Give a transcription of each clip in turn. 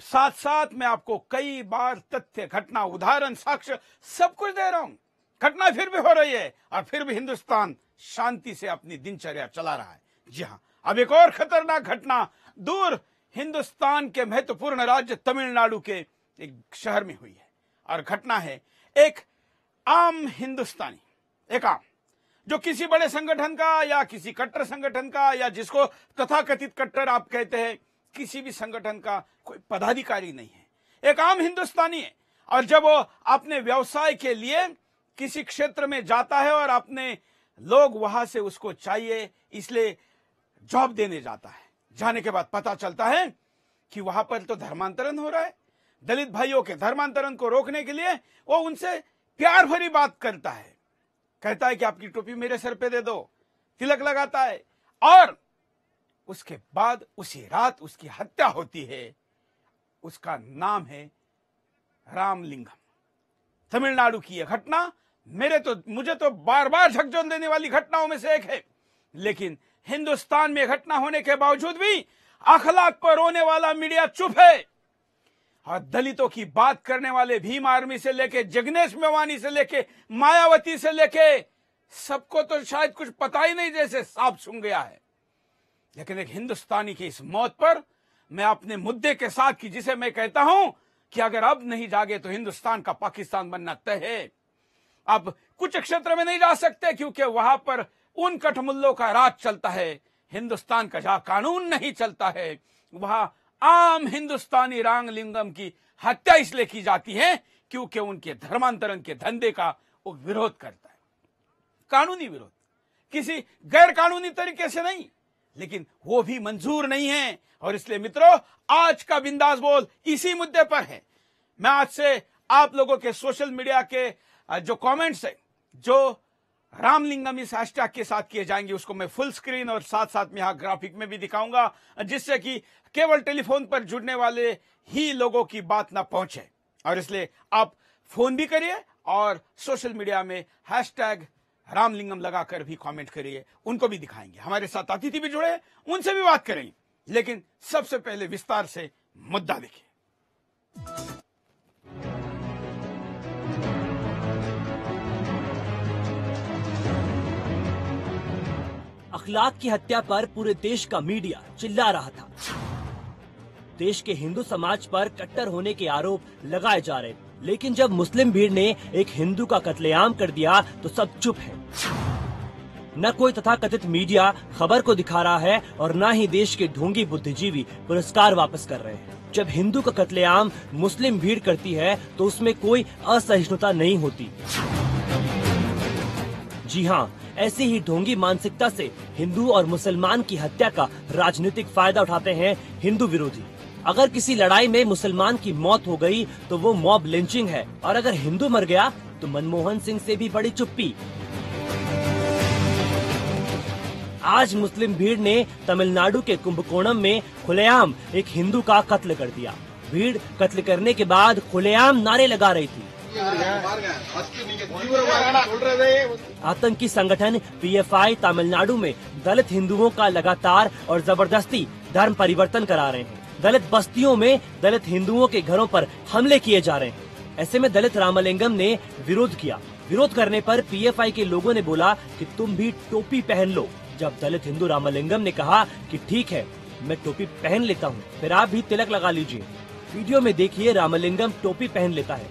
साथ साथ मैं आपको कई बार तथ्य, घटना, उदाहरण, साक्ष्य सब कुछ दे रहा हूँ। घटना फिर भी हो रही है और फिर भी हिंदुस्तान शांति से अपनी दिनचर्या चला रहा है। जी हाँ अब एक और खतरनाक घटना दूर हिंदुस्तान के महत्वपूर्ण राज्य तमिलनाडु के एक शहर में हुई है और घटना है एक आम हिंदुस्तानी, एक आम, जो किसी बड़े संगठन का या किसी कट्टर संगठन का या जिसको तथाकथित कट्टर आप कहते हैं किसी भी संगठन का कोई पदाधिकारी नहीं है। एक आम हिंदुस्तानी है। और जब वो अपने व्यवसाय के लिए किसी क्षेत्र में जाता है और अपने लोग वहाँ से उसको चाहिए, इसलिए जॉब देने जाता है। जाने के बाद पता चलता है कि वहाँ पर तो धर्मांतरण हो रहा है। दलित भाइयों के धर्मांतरण को रोकने के लिए वो उनसे प्यार भरी बात करता है। कहता है कि आपकी टोपी मेरे सर पे दे दो। तिलक लगाता है। और उसके बाद उसी रात उसकी हत्या होती है। उसका नाम है रामलिंगम। तमिलनाडु की यह घटना मेरे तो मुझे तो बार बार झकझोर देने वाली घटनाओं में से एक है। लेकिन हिंदुस्तान में घटना होने के बावजूद भी अखलाक पर रोने वाला मीडिया चुप है। और दलितों की बात करने वाले भीम आर्मी से लेके जगनेश मेवानी से लेके मायावती से लेके सबको तो शायद कुछ पता ही नहीं जैसे साफ़ सुन गया है। लेकिन एक हिंदुस्तानी की इस मौत पर मैं अपने मुद्दे के साथ की जिसे मैं कहता हूँ कि अगर अब नहीं जागे तो हिंदुस्तान का पाकिस्तान बनना तय है। अब कुछ क्षेत्र में नहीं जा सकते क्योंकि वहाँ पर उन कठमुल्लों का राज चलता है। हिंदुस्तान का जहाँ कानून नहीं चलता है, वहाँ आम हिंदुस्तानी रांगलिंगम की हत्या इसलिए की जाती है क्योंकि उनके धर्मांतरण के धंधे का वो विरोध करता है। कानूनी विरोध। किसी गैर कानूनी तरीके से नहीं। लेकिन वो भी मंजूर नहीं है। और इसलिए मित्रों, आज का बिंदास बोल इसी मुद्दे पर है। मैं आज से आप लोगों के सोशल मीडिया के जो कमेंट्स है, जो रामलिंगम इस हैशटैग के साथ किए जाएँगे, उसको मैं फुल स्क्रीन और साथ साथ में यहाँ ग्राफिक में भी दिखाऊँगा, जिससे कि केवल टेलीफोन पर जुड़ने वाले ही लोगों की बात ना पहुँचे। और इसलिए आप फ़ोन भी करिए और सोशल मीडिया में हैशटैग रामलिंगम लगाकर भी कमेंट करिए, उनको भी दिखाएँगे। हमारे साथ अतिथि भी जुड़े, उनसे भी बात करेंगे लेकिन सबसे पहले विस्तार से मुद्दा देखिए। अखलाक की हत्या पर पूरे देश का मीडिया चिल्ला रहा था। देश के हिंदू समाज पर कट्टर होने के आरोप लगाए जा रहे लेकिन जब मुस्लिम भीड़ ने एक हिंदू का कत्लेआम कर दिया तो सब चुप है। न कोई तथाकथित मीडिया खबर को दिखा रहा है और न ही देश के ढोंगी बुद्धिजीवी पुरस्कार वापस कर रहे हैं। जब हिंदू का कत्लेआम मुस्लिम भीड़ करती है तो उसमें कोई असहिष्णुता नहीं होती। जी हाँ ऐसी ही ढोंगी मानसिकता से हिंदू और मुसलमान की हत्या का राजनीतिक फ़ायदा उठाते हैं हिंदू विरोधी। अगर किसी लड़ाई में मुसलमान की मौत हो गई तो वो मॉब लिंचिंग है। और अगर हिंदू मर गया तो मनमोहन सिंह से भी बड़ी चुप्पी। आज मुस्लिम भीड़ ने तमिलनाडु के कुंभकोणम में खुलेआम एक हिंदू का कत्ल कर दिया। भीड़ कत्ल करने के बाद खुलेआम नारे लगा रही थी। आतंकी संगठन पीएफआई तमिलनाडु में दलित हिंदुओं का लगातार और ज़बरदस्ती धर्म परिवर्तन करा रहे हैं। दलित बस्तियों में दलित हिंदुओं के घरों पर हमले किए जा रहे हैं। ऐसे में दलित रामलिंगम ने विरोध किया। विरोध करने पर पीएफआई के लोगों ने बोला कि तुम भी टोपी पहन लो। जब दलित हिंदू रामलिंगम ने कहा कि ठीक है मैं टोपी पहन लेता हूँ फिर आप भी तिलक लगा लीजिए। वीडियो में देखिए रामलिंगम टोपी पहन लेता है।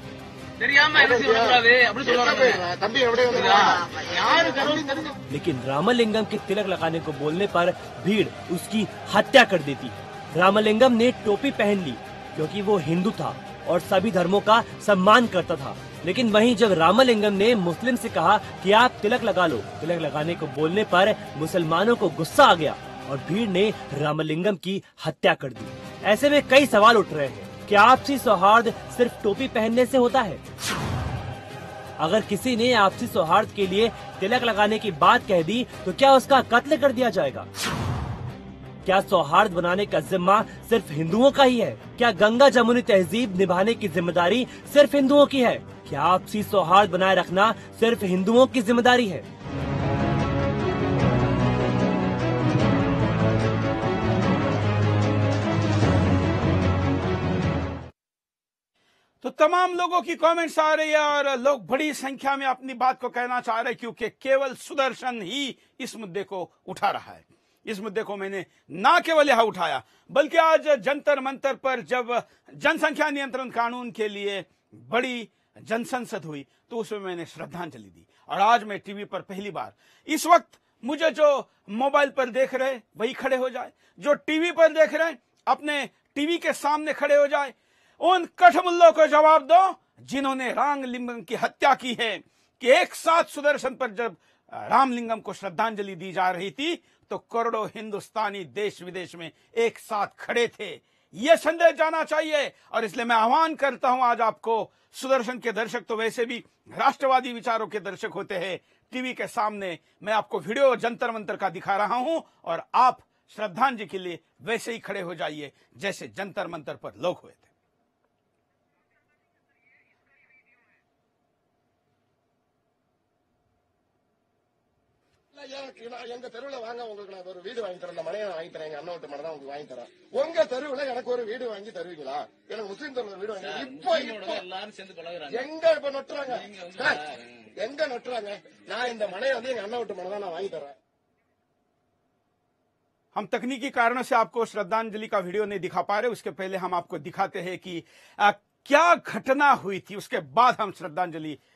लेकिन रामलिंगम के तिलक लगाने को बोलने पर भीड़ उसकी हत्या कर देती है। रामलिंगम ने टोपी पहन ली, क्योंकि वो हिंदू था और सभी धर्मों का सम्मान करता था। लेकिन वहीं जब रामलिंगम ने मुस्लिम से कहा कि आप तिलक लगा लो, तिलक लगाने को बोलने पर मुसलमानों को गुस्सा आ गया और भीड़ ने रामलिंगम की हत्या कर दी। ऐसे में कई सवाल उठ रहे हैं, क्या आपसी सौहार्द सिर्फ़ टोपी पहनने से होता है? अगर किसी ने आपसी सौहार्द के लिए तिलक लगाने की बात कह दी तो क्या उसका कत्ल कर दिया जाएगा? क्या सौहार्द बनाने का जिम्मा सिर्फ़ हिंदुओं का ही है? क्या गंगा जमुनी तहजीब निभाने की ज़िम्मेदारी सिर्फ़ हिंदुओं की है? क्या आपसी सौहार्द बनाए रखना सिर्फ़ हिंदुओं की ज़िम्मेदारी है? तो तमाम लोगों की कमेंट्स आ रही है और लोग बड़ी संख्या में अपनी बात को कहना चाह रहे हैं क्योंकि केवल सुदर्शन ही इस मुद्दे को उठा रहा है। इस मुद्दे को मैंने ना केवल यहाँ उठाया, बल्कि आज जंतर मंतर पर जब जनसंख्या नियंत्रण कानून के लिए बड़ी जनसंसद हुई तो उसमें मैंने श्रद्धांजलि दी। और आज मैं टीवी पर पहली बार इस वक्त मुझे जो मोबाइल पर देख रहे वही खड़े हो जाए। जो टीवी पर देख रहे अपने टीवी के सामने खड़े हो जाए। उन कठमुल्लों को जवाब दो, जिन्होंने रामलिंगम की हत्या की है, कि एक साथ सुदर्शन पर जब रामलिंगम को श्रद्धांजलि दी जा रही थी तो करोड़ों हिंदुस्तानी देश विदेश में एक साथ खड़े थे। यह संदेश जाना चाहिए, और इसलिए मैं आह्वान करता हूँ आज आपको, सुदर्शन के दर्शक तो वैसे भी राष्ट्रवादी विचारों के दर्शक होते हैं। टीवी के सामने मैं आपको वीडियो जंतर मंतर का दिखा रहा हूँ, और आप श्रद्धांजलि के लिए वैसे ही खड़े हो जाइए, जैसे जंतर मंतर पर लोग हुए எங்க தெருவுல வாங்க உங்களுக்கு நான் ஒரு வீடு வாங்கி தரேன் இந்த மனையை நான் வாங்கி தரேன் எங்க அண்ணன் விட்டு மனை தான் உங்களுக்கு வாங்கி தரேன் உங்க தெருவுல எனக்கு ஒரு வீடு வாங்கி தருவீங்களா எனக்கு முஸ்லீம் தெருவுல வீடு வாங்கி இப்போ இப்போ எல்லாரும் சேர்ந்து பழகுறாங்க எங்க இப்ப நொட்டுறாங்க சார், எங்க நொட்டுறாங்க நான் இந்த மனையை வந்து எங்க அண்ணன் விட்டு மனை தான் நான் வாங்கி தரேன் हम तकनीकी कारणों से आपको श्रद्धांजलि का वीडियो नहीं दिखा पा रहे उसके पहले हम आपको दिखाते हैं कि आ, क्या घटना हुई थी उसके बाद हम श्रद्धांजलि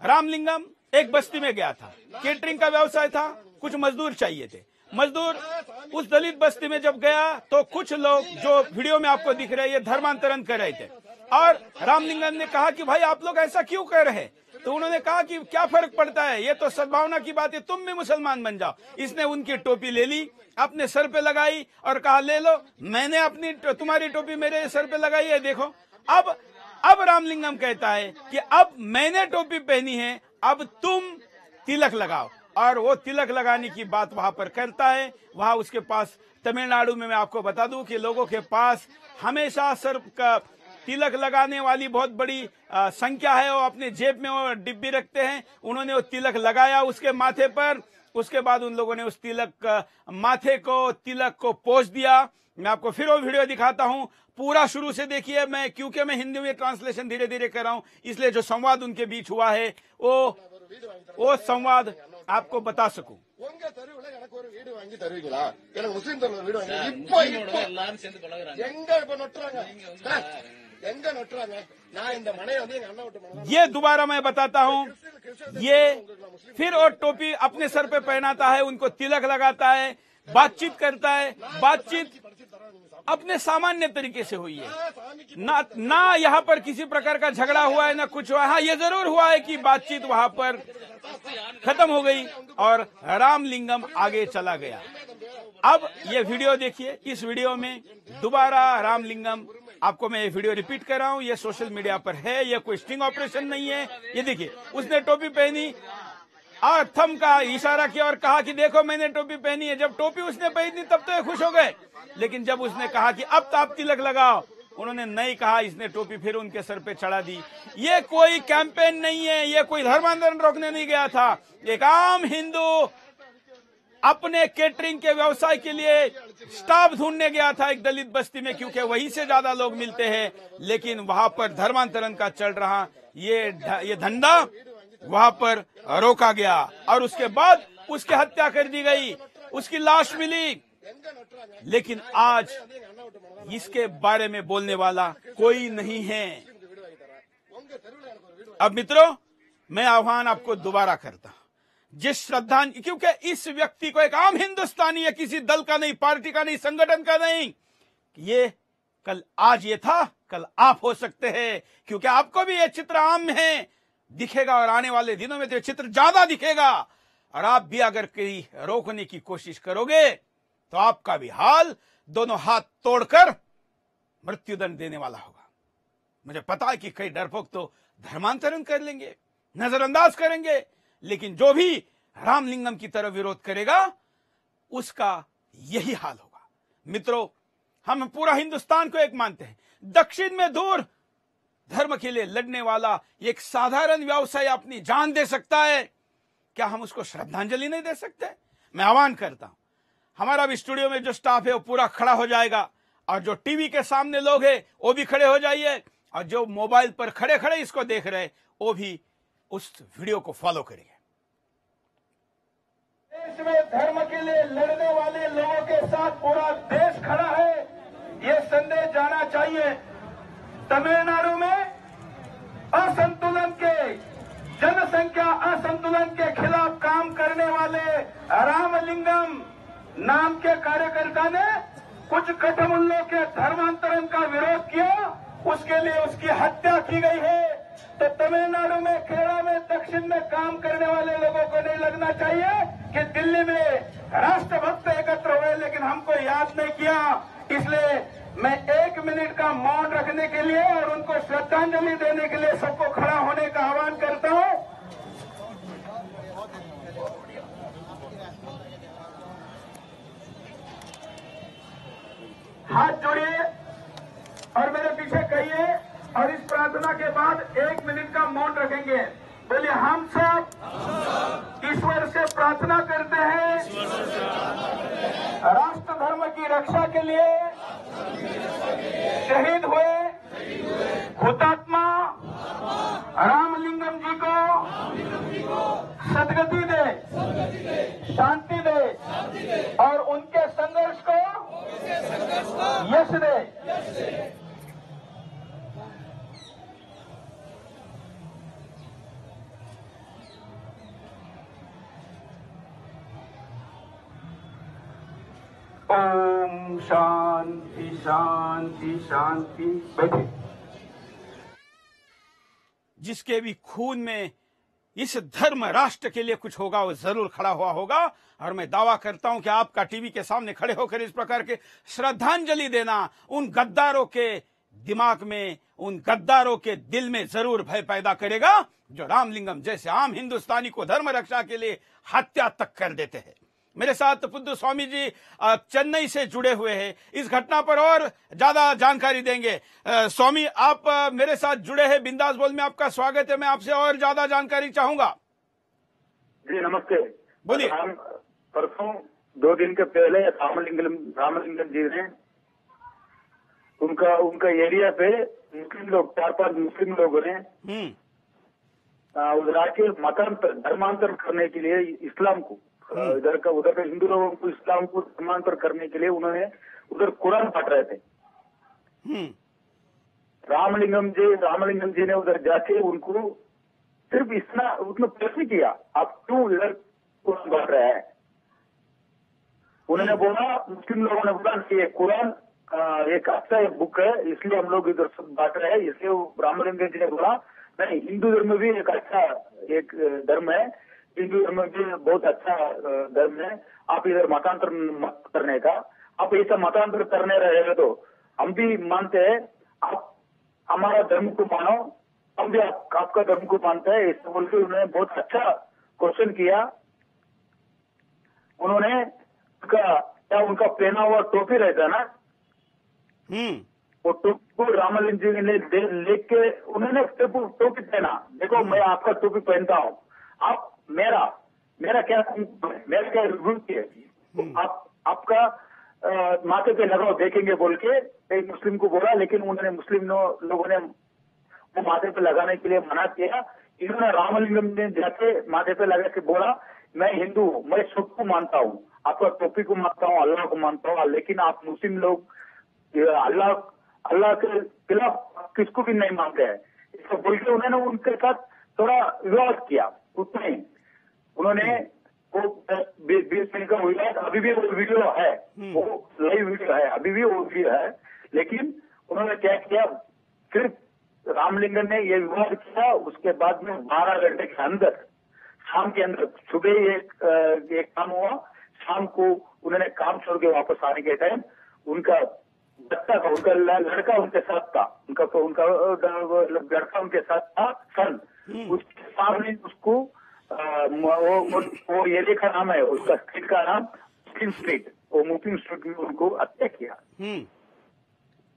रामलिंगम एक बस्ती में गया था। केटरिंग का व्यवसाय था। कुछ मजदूर चाहिए थे। मजदूर उस दलित बस्ती में जब गया तो कुछ लोग जो वीडियो में आपको दिख रहे ये धर्मांतरण कर रहे थे। और रामलिंगम ने कहा कि, भाई, आप लोग ऐसा क्यों कर रहे तो उन्होंने कहा कि, क्या फ़र्क पड़ता है? ये तो सद्भावना की बात है। तुम भी मुसलमान बन जाओ। इसने उनकी टोपी ले ली, अपने सर पे लगाई और कहा, ले लो, मैंने अपनी तुम्हारी टोपी मेरे सर पे लगाई है, देखो। अब अब रामलिंगम कहता है कि अब मैंने टोपी पहनी है अब तुम तिलक लगाओ। और वो तिलक लगाने की बात वहाँ पर करता है। वहाँ उसके पास तमिलनाडु में मैं आपको बता दूँ कि लोगों के पास हमेशा सर का तिलक लगाने वाली बहुत बड़ी अ, संख्या है। वो अपने जेब में वो डिब्बी रखते हैं। उन्होंने वो तिलक लगाया उसके माथे पर। उसके बाद उन लोगों ने उस तिलक माथे को तिलक को पोष दिया। मैं आपको फिर वो वीडियो दिखाता हूं पूरा शुरू से देखिए मैं क्योंकि मैं हिंदी में ट्रांसलेशन धीरे धीरे कर रहा हूं इसलिए जो संवाद उनके बीच हुआ है वो वो संवाद आपको बता सकूं உங்க தெருவுல எனக்கு ஒரு வீடு வாங்கி தருவீங்களா எனக்கு முஸ்லீம் தெருவுல வீடு வாங்கி இப்போ இப்போ எல்லாரும் சேர்ந்து பழகுறாங்க எங்க இப்ப நொட்டுறாங்க சார், எங்க நொட்டுறாங்க நான் இந்த மனையை வந்து எங்க அண்ணன் விட்டு மனை தான் ये दोबारा मैं बताता हूं ये फिर और टोपी अपने सर पे पहनाता है उनको तिलक लगाता है बातचीत करता है, बातचीत अपने सामान्य तरीके से हुई है। ना ना यहाँ पर किसी प्रकार का झगड़ा हुआ है, ना कुछ हुआ हाँ। ये ज़रूर हुआ है कि बातचीत वहाँ पर खत्म हो गई और रामलिंगम आगे चला गया। अब ये वीडियो देखिए, इस वीडियो में दोबारा रामलिंगम, आपको मैं ये वीडियो रिपीट कर रहा हूँ, ये सोशल मीडिया पर है, ये कोई स्टिंग ऑपरेशन नहीं है। ये देखिए, उसने टोपी पहनी और थम का इशारा किया और कहा कि देखो मैंने टोपी पहनी है। जब टोपी उसने पहनी, तब तो ये खुश हो गए। लेकिन जब उसने कहा कि अब तो आप तिलक लगाओ, उन्होंने नहीं कहा, इसने टोपी फिर उनके सर पे चढ़ा दी। ये कोई कैंपेन नहीं है, ये कोई धर्मांतरण रोकने नहीं गया था। एक आम हिंदू अपने केटरिंग के व्यवसाय के लिए स्टाफ ढूँढने गया था एक दलित बस्ती में, क्योंकि वहीं से ज़्यादा लोग मिलते हैं। लेकिन वहाँ पर धर्मांतरण का चल रहा। ये ये धंधा वहाँ पर रोका गया और उसके बाद उसकी हत्या कर दी गई, उसकी लाश मिली। लेकिन आज इसके बारे में बोलने वाला कोई नहीं है। अब मित्रों, मैं आह्वान आपको दोबारा करता जिस श्रद्धांजलि क्योंकि इस व्यक्ति को एक आम हिंदुस्तानी या किसी दल का नहीं, पार्टी का नहीं, संगठन का नहीं, ये कल आज ये था, कल आप हो सकते हैं, क्योंकि आपको भी ये चित्र आम है। दिखेगा और आने वाले दिनों में तो चित्र ज़्यादा दिखेगा। और आप भी अगर कहीं रोकने की कोशिश करोगे तो आपका भी हाल दोनों हाथ तोड़कर मृत्युदंड देने वाला होगा। मुझे पता है कि कई डरपोक तो धर्मांतरण कर लेंगे, नजरअंदाज करेंगे, लेकिन जो भी रामलिंगम की तरफ़ विरोध करेगा, उसका यही हाल होगा। मित्रों, हम पूरा हिंदुस्तान को एक मानते हैं। दक्षिण में दूर धर्म के लिए लड़ने वाला एक साधारण व्यवसाय अपनी जान दे सकता है। क्या हम उसको श्रद्धांजलि नहीं दे सकते? मैं आह्वान करता हूँ। हमारा भी स्टूडियो में जो स्टाफ है, वो पूरा खड़ा हो जाएगा और जो टीवी के सामने लोग हैं, वो भी खड़े हो जाइए और जो मोबाइल पर खड़े खड़े इसको देख रहे वो भी उस वीडियो को फॉलो करिए देश में धर्म के लिए लड़ने वाले लोगों के साथ पूरा देश खड़ा है। ये संदेश जाना चाहिए। तमिलनाडु में असंतुलन के, जनसंख्या असंतुलन के खिलाफ काम करने वाले रामलिंगम नाम के कार्यकर्ता ने कुछ कठमुल्लों के धर्मांतरण का विरोध किया। उसके लिए उसकी हत्या की गई है। तो तमिलनाडु में, केरला में, दक्षिण में काम करने वाले लोगों को नहीं लगना चाहिए कि दिल्ली में राष्ट्रभक्त एकत्र हुए, लेकिन हमको याद नहीं किया। इसलिए मैं एक मिनट का मौन रखने के लिए और उनको श्रद्धांजलि देने के लिए सबको खड़ा होने का आह्वान करता हूँ। हाथ जोड़िए और मेरे पीछे कहिए और इस प्रार्थना के बाद एक मिनट का मौन रखेंगे। बोलिए, हम सब ईश्वर से प्रार्थना करते हैं। राष्ट्र धर्म की रक्षा के लिए शहीद हुए हुतात्मा रामलिंगम जी को सदगति दे, शांति दे और उनके संघर्ष को यश दे। ओम शांति शांति शांति। जिसके भी खून में इस धर्म राष्ट्र के लिए कुछ होगा, वो ज़रूर खड़ा हुआ होगा। और मैं दावा करता हूँ कि आपका टीवी के सामने खड़े होकर इस प्रकार के श्रद्धांजलि देना, उन गद्दारों के दिमाग में, उन गद्दारों के दिल में ज़रूर भय पैदा करेगा, जो रामलिंगम जैसे आम हिंदुस्तानी को धर्म रक्षा के लिए हत्या तक कर देते हैं। मेरे साथ पुद्दु स्वामी जी चेन्नई से जुड़े हुए हैं। इस घटना पर और ज़्यादा जानकारी देंगे। स्वामी आप मेरे साथ जुड़े हैं। बिंदास बोल में आपका स्वागत है। मैं आपसे और ज़्यादा जानकारी चाहूँगा। जी नमस्ते। बोलिए। हम परसों दो दिन के पहले रामलिंगम रामलिंगम जी ने उनका उनका एरिया पे मुस्लिम लोग चार पाँच मुस्लिम लोगों ने उधर आके मतांतर धर्मांतर करने के लिए इस्लाम को इधर का उधर के हिंदू लोगों को इस्लाम को धर्मांतर करने के लिए उन्होंने उधर कुरान पढ़ रहे थे। हम्म। रामलिंगम जी रामलिंगम जी ने उधर जाके उनको सिर्फ़ इतना उतना प्रश्न किया आप क्यों इधर कुरान पढ़ रहे हैं? उन्होंने बोला मुस्लिम लोगों ने बोला कि ये कुरान एक अच्छा एक बुक है इसलिए हम लोग इधर सब बांट रहे हैं। इसलिए रामलिंगम जी ने बोला नहीं हिंदू धर्म भी एक अच्छा एक धर्म है हिंदू धर्म भी बहुत अच्छा धर्म है। आप इधर मतांतर मत करने का। आप ऐसा मतांतर करने रहेगा तो हम भी मानते हैं आप हमारा धर्म को मानो। हम भी आप, आपका धर्म को मानते हैं। ऐसा बोल के उन्होंने बहुत अच्छा क्वेश्चन किया। उन्होंने उनका क्या उनका पहना हुआ टोपी रहता ना? हम्म। वो टोपी को रामलिंग जी ने लेके उन्होंने टोपी टोपी पहना। देखो मैं आपका टोपी पहनता हूँ। आप मेरा मेरा क्या मेरा क्या रिव्यू है आप आपका माथे पे लगाओ देखेंगे बोल के एक मुस्लिम को बोला लेकिन उन्होंने मुस्लिम लोगों ने वो माथे पे लगाने के लिए मना किया। इन्होंने रामलिंगम ने जाके माथे पे लगा के बोला मैं हिंदू हूँ मैं को मानता हूँ। आपका टोपी को मानता हूँ अल्लाह को मानता हूँ लेकिन आप मुस्लिम लोग अल्लाह अल्लाह के खिलाफ किसको भी नहीं मानते हैं? इसको बोल के उन्होंने उनके साथ थोड़ा विवाद किया उतना ही। उन्होंने वो बीस मिनट का विवाद अभी भी वो वीडियो है। वो लाइव वीडियो है अभी भी वो वीडियो है। लेकिन उन्होंने क्या किया सिर्फ़ रामलिंगन ने ये विवाद किया उसके बाद में बारह घंटे के अंदर शाम के अंदर सुबह एक एक काम हुआ शाम को उन्होंने काम छोड़ के वापस आने के टाइम उनका बच्चा था उनका लड़का उनके साथ था उनका उनका लड़का उनके साथ था सन। उसके सामने उसको वो, वो, वो एरिया का नाम है उसका स्ट्रीट का नाम मुस्लिम स्ट्रीट वो मुस्लिम स्ट्रीट में उनको हत्या किया। हम्म।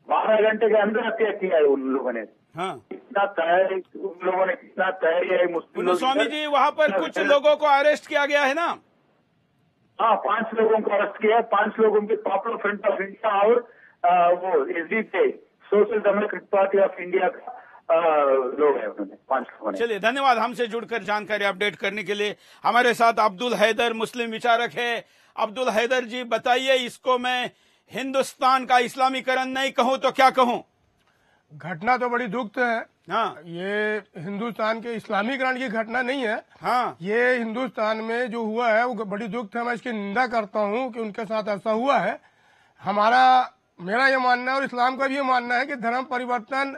बारह घंटे के अंदर हत्या किया है उन लोगों ने। हाँ। कितना तैयारी उन लोगों ने कितना तैयारी है मुस्लिम स्वामी जी वहाँ पर कुछ लोगों को अरेस्ट किया गया है ना? हाँ पाँच लोगों को अरेस्ट किया पाँच लोगों के पॉपुलर फ्रंट ऑफ़ इंडिया और वो SDP social democratic party of India का लोग हैं उन्होंने पाँच लोगों ने। चलिए धन्यवाद हमसे जुड़कर जानकारी अपडेट करने के लिए। हमारे साथ अब्दुल हैदर मुस्लिम विचारक है। अब्दुल हैदर जी बताइए इसको मैं हिंदुस्तान का इस्लामीकरण नहीं कहूँ तो क्या कहूँ? घटना तो बड़ी दुख है। हाँ। ये हिंदुस्तान के इस्लामीकरण की घटना नहीं है। हाँ। ये हिंदुस्तान में जो हुआ है वो बड़ी दुख है। मैं इसकी निंदा करता हूँ कि उनके साथ ऐसा हुआ है। हमारा मेरा ये मानना है और इस्लाम का भी ये मानना है कि धर्म परिवर्तन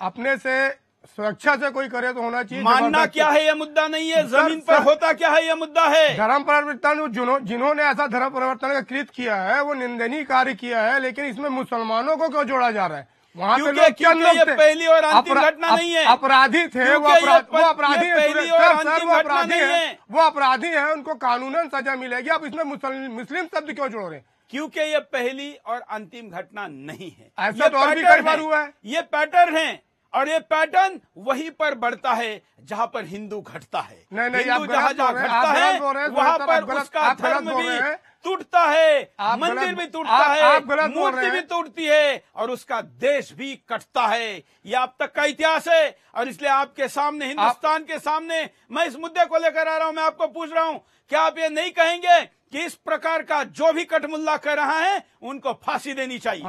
अपने से सुरक्षा से कोई करे तो होना चाहिए मानना क्या है ये मुद्दा नहीं है? ज़मीन पर होता क्या है ये मुद्दा है? धर्म परिवर्तन जिन्होंने ऐसा धर्म परिवर्तन का कृत किया है वो निंदनीय कार्य किया है लेकिन इसमें मुसलमानों को क्यों जोड़ा जा रहा है? वहाँ पे क्योंकि- लोग चंद क्योंकि लोग ये थे। पहली और अंतिम घटना नहीं है। अपराधी थे वो अपराध वो अपराधी पहली और अंतिम वो घटना अपराधी नहीं है। वो अपराधी है उनको कानूनन सजा मिलेगी। आप इसमें मुस्लिम शब्द क्यों जोड़ रहे हैं? क्योंकि ये पहली और अंतिम घटना नहीं है। ऐसा तो और भी कई बार हुआ है। ये पैटर्न है। और ये पैटर्न वहीं पर बढ़ता है जहाँ पर हिंदू घटता है। नहीं, नहीं, हिंदू आप जहाँ जहाँ घटता है वहाँ पर उसका धर्म भी टूटता है मंदिर भी टूटता है आप मूर्ति भी टूटती है और उसका देश भी कटता है। ये अब तक का इतिहास है और इसलिए आपके सामने हिंदुस्तान के सामने मैं इस मुद्दे को लेकर आ रहा हूँ मैं आपको पूछ रहा हूँ क्या आप ये नहीं कहेंगे कि इस प्रकार का जो भी कटमुल्ला कर रहा है उनको फांसी देनी चाहिए।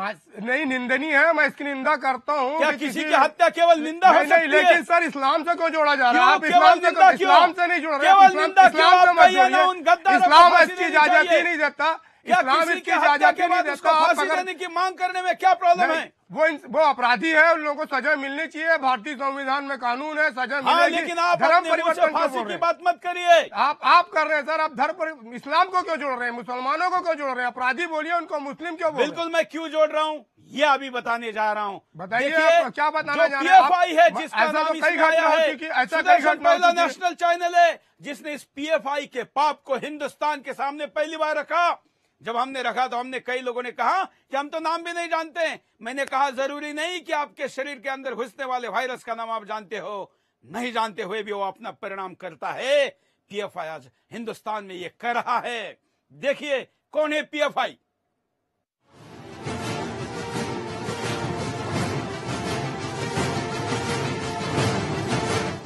नहीं निंदनीय है मैं इसकी निंदा करता हूँ क्या कि किसी की हत्या केवल निंदा हो नहीं नहीं लेकिन है? लेकिन सर इस्लाम से क्यों जोड़ा जा रहा है? आप इस्लाम से? इस्लाम से नहीं जोड़ा रहे? आप इस्लाम? से मत जोड़िए इस्लाम इसकी इजाज़त ही नहीं देता। क्या किसी की हत्या के बाद उसको फांसी देने की मांग करने में क्या प्रॉब्लम है? वो इन- वो अपराधी है उन लोगों को सजा मिलनी चाहिए। भारतीय संविधान में कानून है सजा हाँ मिलेगी। लेकिन आप धर्म परिवर्तन फांसी की बात मत करिए। आप आप कर रहे हैं सर आप धर्म इस्लाम को क्यों जोड़ रहे हैं? मुसलमानों को क्यों जोड़ रहे हैं? अपराधी बोलिए उनको मुस्लिम क्यों बोल बिल्कुल मैं क्यों जोड़ रहा हूँ? ये अभी बताने जा रहा हूँ। बताइए क्या बताना जो रहे हैं? जिसका नाम तो कई घटना है ऐसा कई घटना नेशनल चैनल है जिसने इस पीएफआई के पाप को हिंदुस्तान के सामने पहली बार रखा। जब हमने रखा तो हमने कई लोगों ने कहा कि हम तो नाम भी नहीं जानते मैंने कहा, ज़रूरी नहीं कि आपके शरीर के अंदर घुसने वाले वायरस का नाम आप जानते हो। नहीं जानते हुए भी वो अपना परिणाम करता है। पीएफआई आज हिंदुस्तान में ये कर रहा है। देखिए, कौन है PFI?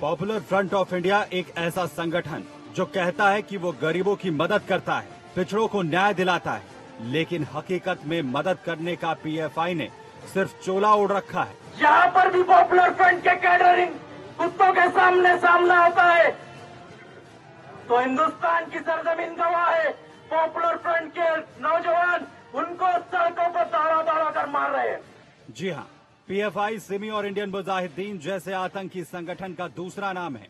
Popular front of India एक ऐसा संगठन जो कहता है कि वो गरीबों की मदद करता है। पिछड़ों को न्याय दिलाता है लेकिन हकीकत में मदद करने का पीएफआई ने सिर्फ़ चोला ओढ़ रखा है। यहाँ पर भी पॉपुलर फ्रंट के कैडरिंग कुत्तों के सामने सामना होता है तो हिंदुस्तान की सरजमीन गवाह है। पॉपुलर फ्रंट के नौजवान उनको सड़कों पर दौड़ा दौड़ा कर मार रहे हैं। जी हाँ पीएफआई सिमी और इंडियन मुजाहिदीन जैसे आतंकी संगठन का दूसरा नाम है।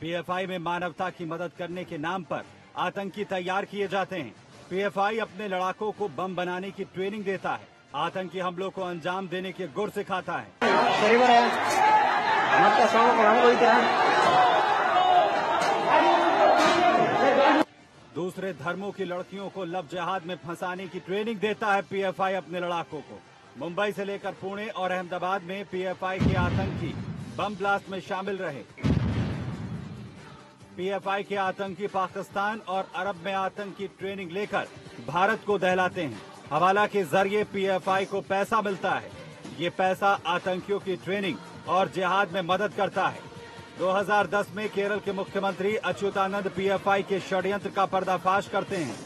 पीएफआई में मानवता की मदद करने के नाम पर आतंकी तैयार किए जाते हैं। पीएफआई अपने लड़ाकों को बम बनाने की ट्रेनिंग देता है। आतंकी हमलों को अंजाम देने के गुर सिखाता है। दूसरे धर्मों की लड़कियों को लव जिहाद में फंसाने की ट्रेनिंग देता है पीएफआई अपने लड़ाकों को। मुंबई से लेकर पुणे और अहमदाबाद में पीएफआई के आतंकी बम ब्लास्ट में शामिल रहे। पीएफआई के आतंकी पाकिस्तान और अरब में आतंकी ट्रेनिंग लेकर भारत को दहलाते हैं। हवाला के ज़रिए पीएफआई को पैसा मिलता है। ये पैसा आतंकियों की ट्रेनिंग और जिहाद में मदद करता है। 2010 में केरल के मुख्यमंत्री अच्युतानंद पीएफआई के षड्यंत्र का पर्दाफाश करते हैं।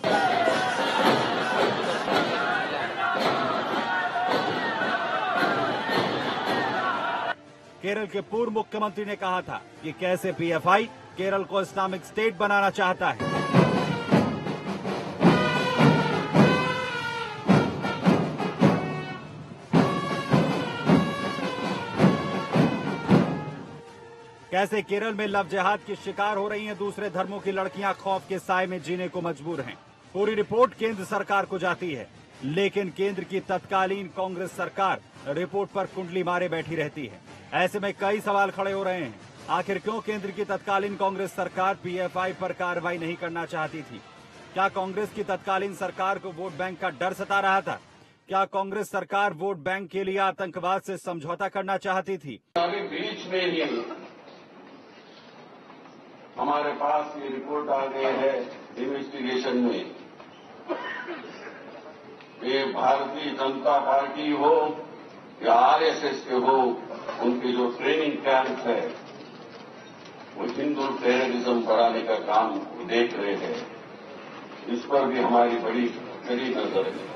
केरल के पूर्व मुख्यमंत्री ने कहा था कि कैसे पीएफआई केरल को इस्लामिक स्टेट बनाना चाहता है। कैसे केरल में लव जिहाद की शिकार हो रही हैं दूसरे धर्मों की लड़कियाँ खौफ के साय में जीने को मजबूर हैं। पूरी रिपोर्ट केंद्र सरकार को जाती है, लेकिन केंद्र की तत्कालीन कांग्रेस सरकार रिपोर्ट पर कुंडली मारे बैठी रहती है। ऐसे में कई सवाल खड़े हो रहे हैं। आखिर क्यों केंद्र की तत्कालीन कांग्रेस सरकार पीएफआई पर कार्रवाई नहीं करना चाहती थी? क्या कांग्रेस की तत्कालीन सरकार को वोट बैंक का डर सता रहा था? क्या कांग्रेस सरकार वोट बैंक के लिए आतंकवाद से समझौता करना चाहती थी? अभी बीच में ही हमारे पास ये रिपोर्ट आ गई है इन्वेस्टिगेशन में। ये भारतीय जनता पार्टी हो या आरएसएस के हो, उनकी जो ट्रेनिंग कैंप है वो हिंदू टेररिज्म बढ़ाने का काम देख रहे हैं। इस पर भी हमारी बड़ी कड़ी नज़र है।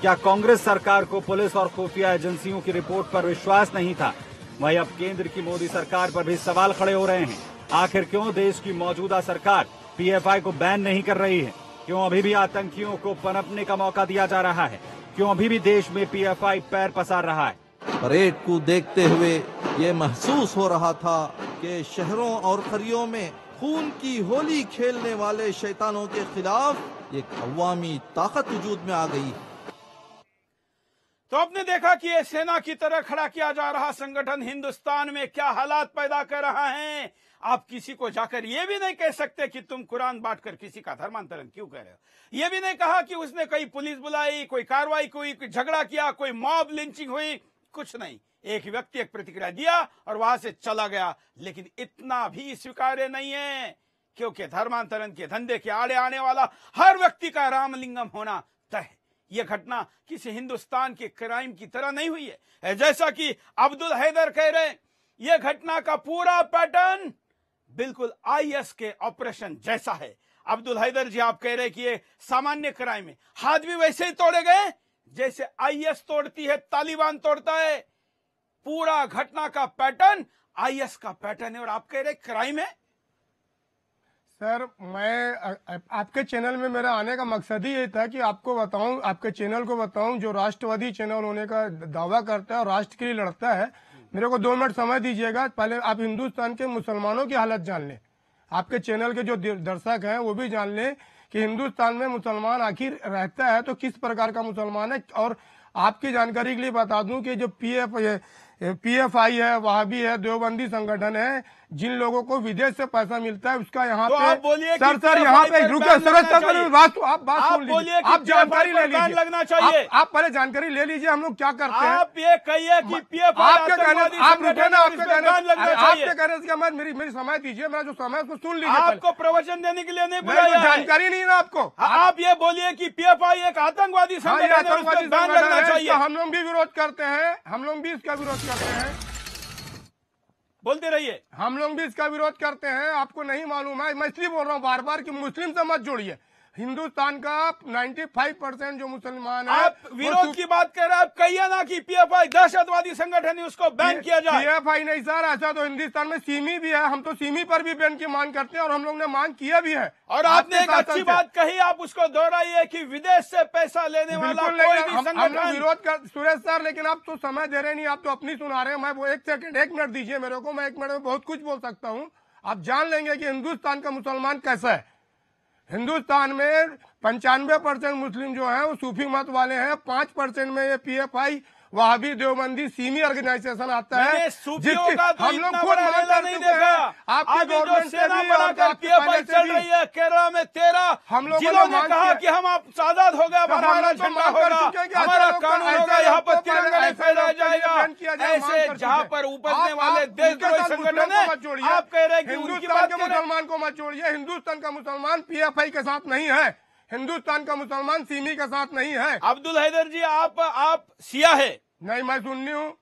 क्या कांग्रेस सरकार को पुलिस और खुफिया एजेंसियों की रिपोर्ट पर विश्वास नहीं था? वहीं अब केंद्र की मोदी सरकार पर भी सवाल खड़े हो रहे हैं। आखिर क्यों देश की मौजूदा सरकार पीएफआई को बैन नहीं कर रही है? क्यों अभी भी आतंकियों को पनपने का मौका दिया जा रहा है? क्यों अभी भी देश में पीएफआई पैर पसार रहा है? परेड को देखते हुए ये महसूस हो रहा था कि शहरों और खरियों में खून की होली खेलने वाले शैतानों के खिलाफ एक अवामी ताकत वजूद में आ गई तो आपने देखा कि ये सेना की तरह खड़ा किया जा रहा संगठन हिंदुस्तान में क्या हालात पैदा कर रहा है? आप किसी को जाकर ये भी नहीं कह सकते कि तुम कुरान बांटकर किसी का धर्मांतरण क्यों कर रहे हो। ये भी नहीं कहा कि उसने कई पुलिस बुलाई, कोई कार्रवाई हुई, कोई झगड़ा किया, कोई मॉब लिंचिंग हुई। कुछ नहीं। एक व्यक्ति एक प्रतिक्रिया दिया और वहाँ से चला गया। लेकिन इतना भी स्वीकार्य नहीं है, क्योंकि धर्मांतरण के धंधे के आड़े आने वाला हर व्यक्ति का रामलिंगम होना तय यह घटना किसी हिंदुस्तान के क्राइम की तरह नहीं हुई है। जैसा कि अब्दुल हैदर कह रहे यह घटना का पूरा पैटर्न बिल्कुल आईएस के ऑपरेशन जैसा है। अब्दुल हैदर जी आप कह रहे कि ये सामान्य क्राइम है। हाथ भी वैसे ही तोड़े गए जैसे आईएस तोड़ती है, तालिबान तोड़ता है। पूरा घटना का पैटर्न, आईएस का पैटर्न है। और आप कह रहे क्राइम है? सर, मैं आपके चैनल में मेरा आने का मकसद ही ये था कि आपको बताऊँ, आपके चैनल को बताऊँ, जो राष्ट्रवादी चैनल होने का दावा करता है और राष्ट्र के लिए लड़ता है, मेरे को दो मिनट समय दीजिएगा। पहले आप हिंदुस्तान के मुसलमानों की हालत जान लें। आपके चैनल के जो दर्शक हैं, वो भी जान लें कि हिंदुस्तान में मुसलमान आखिर रहता है तो किस प्रकार का मुसलमान है? और आपकी जानकारी के लिए बता दूँ कि जो पी एफ़ पीएफआई है वहाबी है, देवबंदी संगठन है जिन लोगों को विदेश से पैसा मिलता है उसका यहाँ तो पे आप बोलिए सर सर यहाँ पे रुके लगना सर बात आप बात आप बोलिए आप जानकारी ले लीजिए। लगना चाहिए। आप, आप पहले जानकारी ले लीजिए हम लोग क्या करते हैं। आप ये कहिए कि पीएफआई आपके कहने आप रुके ना आपके कहने आपके कहने से मेरी मेरी समय दीजिए मेरा जो समय उसको सुन लीजिए आपको प्रवचन देने के लिए नहीं बुलाया जानकारी नहीं ना आपको। हाँ, आप ये बोलिए कि पीएफआई एक आतंकवादी हाँ है आतंकवादी हम लोग भी विरोध करते हैं हम लोग भी इसका विरोध करते हैं। बोलते रहिए। हम लोग भी इसका विरोध करते हैं, आपको नहीं मालूम है, मैं इसलिए बोल रहा हूँ बार बार कि मुस्लिम से मत जोड़िए। हिंदुस्तान का 95 परसेंट जो मुसलमान है आप विरोध की बात कर रहे हैं आप कहिए ना कि पीएफआई दहशतवादी संगठन है उसको बैन किया जाए। पीएफआई नहीं सर ऐसा तो हिंदुस्तान में सीमी भी है हम तो सीमी पर भी बैन की मांग करते हैं और हम लोग ने मांग किया भी है। और आपने एक अच्छी बात कही आप उसको दोहराइए कि विदेश से पैसा लेने वाला कोई विरोध कर सुरेश सर लेकिन आप तो समय दे रहे नहीं आप तो अपनी सुना रहे हैं मैं वो एक सेकंड एक मिनट दीजिए मेरे को मैं एक मिनट में बहुत कुछ बोल सकता हूँ। आप जान लेंगे कि हिंदुस्तान का मुसलमान कैसा है। हिंदुस्तान में पंचानवे परसेंट मुस्लिम जो हैं वो सूफी मत वाले हैं। पाँच परसेंट में ये पीएफआई वहाबी देवबंदी सीमी ऑर्गेनाइजेशन आता है जिसकी- तो हम लोग खुद मांग कर चुके हैं। आपकी गवर्नमेंट से भी और आपके चल रही है केरला में तेरह हम लोगों ने मांग कहा कि हम आप आज़ाद हो गया हमारा झंडा होगा हमारा कानून होगा यहाँ पर तिरंगा नहीं फहराया जाएगा। ऐसे जहाँ पर उपजने वाले साथ संगठन है। मत जोड़िए। आप कह रहे हैं कि हिंदुस्तान के मुसलमान को मत जोड़िए। हिंदुस्तान का मुसलमान पीएफआई के साथ नहीं है। हिंदुस्तान का मुसलमान सीमी के साथ नहीं है। अब्दुल हैदर जी आप आप सिया है। नहीं मैं सुननी हूँ।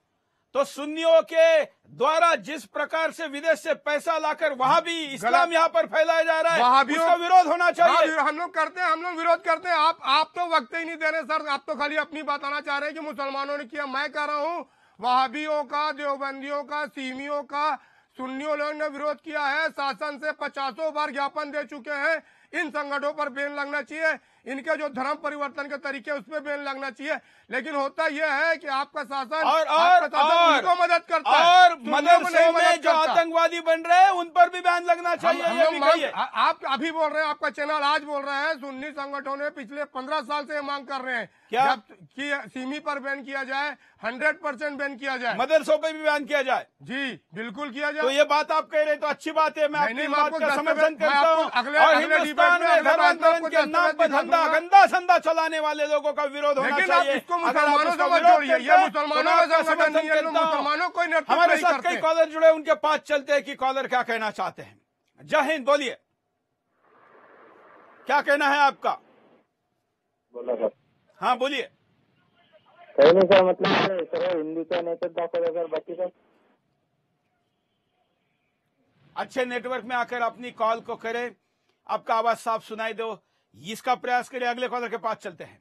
तो सुन्नियों के द्वारा जिस प्रकार से विदेश से पैसा लाकर वहाँ भी इस्लाम यहाँ पर फैलाया जा रहा है वहाबियों- उसका विरोध होना चाहिए। हाँ, हम लोग करते हैं हम लोग विरोध करते हैं। आप आप तो वक्त ही नहीं दे रहे सर। आप तो खाली अपनी बताना चाह रहे हैं कि मुसलमानों ने किया। मैं कह रहा हूँ वहाबियों का देवबंदियों का सीमियों का सुन्नियों लोगों ने विरोध किया है। शासन से पचासों बार ज्ञापन दे चुके हैं। इन संगठनों पर बैन लगना चाहिए। इनके जो धर्म परिवर्तन के तरीके उस पर बैन लगना चाहिए। लेकिन होता यह है कि आपका शासन और और शासन और उनको मदद करता है। और मदरसों में मदद जो आतंकवादी बन रहे हैं उन पर भी बैन लगना चाहिए हम कहिए। आ- आप अभी बोल रहे हैं आपका चैनल आज बोल रहे हैं सुन्नी संगठनों ने पिछले पंद्रह साल से मांग कर रहे हैं। क्या? कि सीमी पर बैन किया जाए हंड्रेड परसेंट बैन किया जाए। मदरसों पे भी बैन किया जाए। जी बिल्कुल किया जाए। तो ये बात आप कह रहे हैं तो अच्छी बात है मैं आपकी बात का समर्थन करता हूँ। और हिंदुस्तान में, धर्मांतरण के नाम पर धंधा गंदा संधा चलाने वाले लोगों का विरोध होना चाहिए। तो। मुसलमानों को हमारे साथ कई कॉलर जुड़े उनके पास चलते हैं कि कॉलर क्या कहना चाहते हैं। जय हिंद बोलिए। क्या कहना है आपका? हाँ बोलिए। काही नाही सर मतलब सर्व हिंदूचा नेतृत्व दाखवलं सर बाकी सर अच्छे नेटवर्क में आकर अपनी कॉल को करें। आपका आवाज़ साफ़ सुनाई दो। इसका प्रयास करें अगले कॉलर के पास चलते हैं।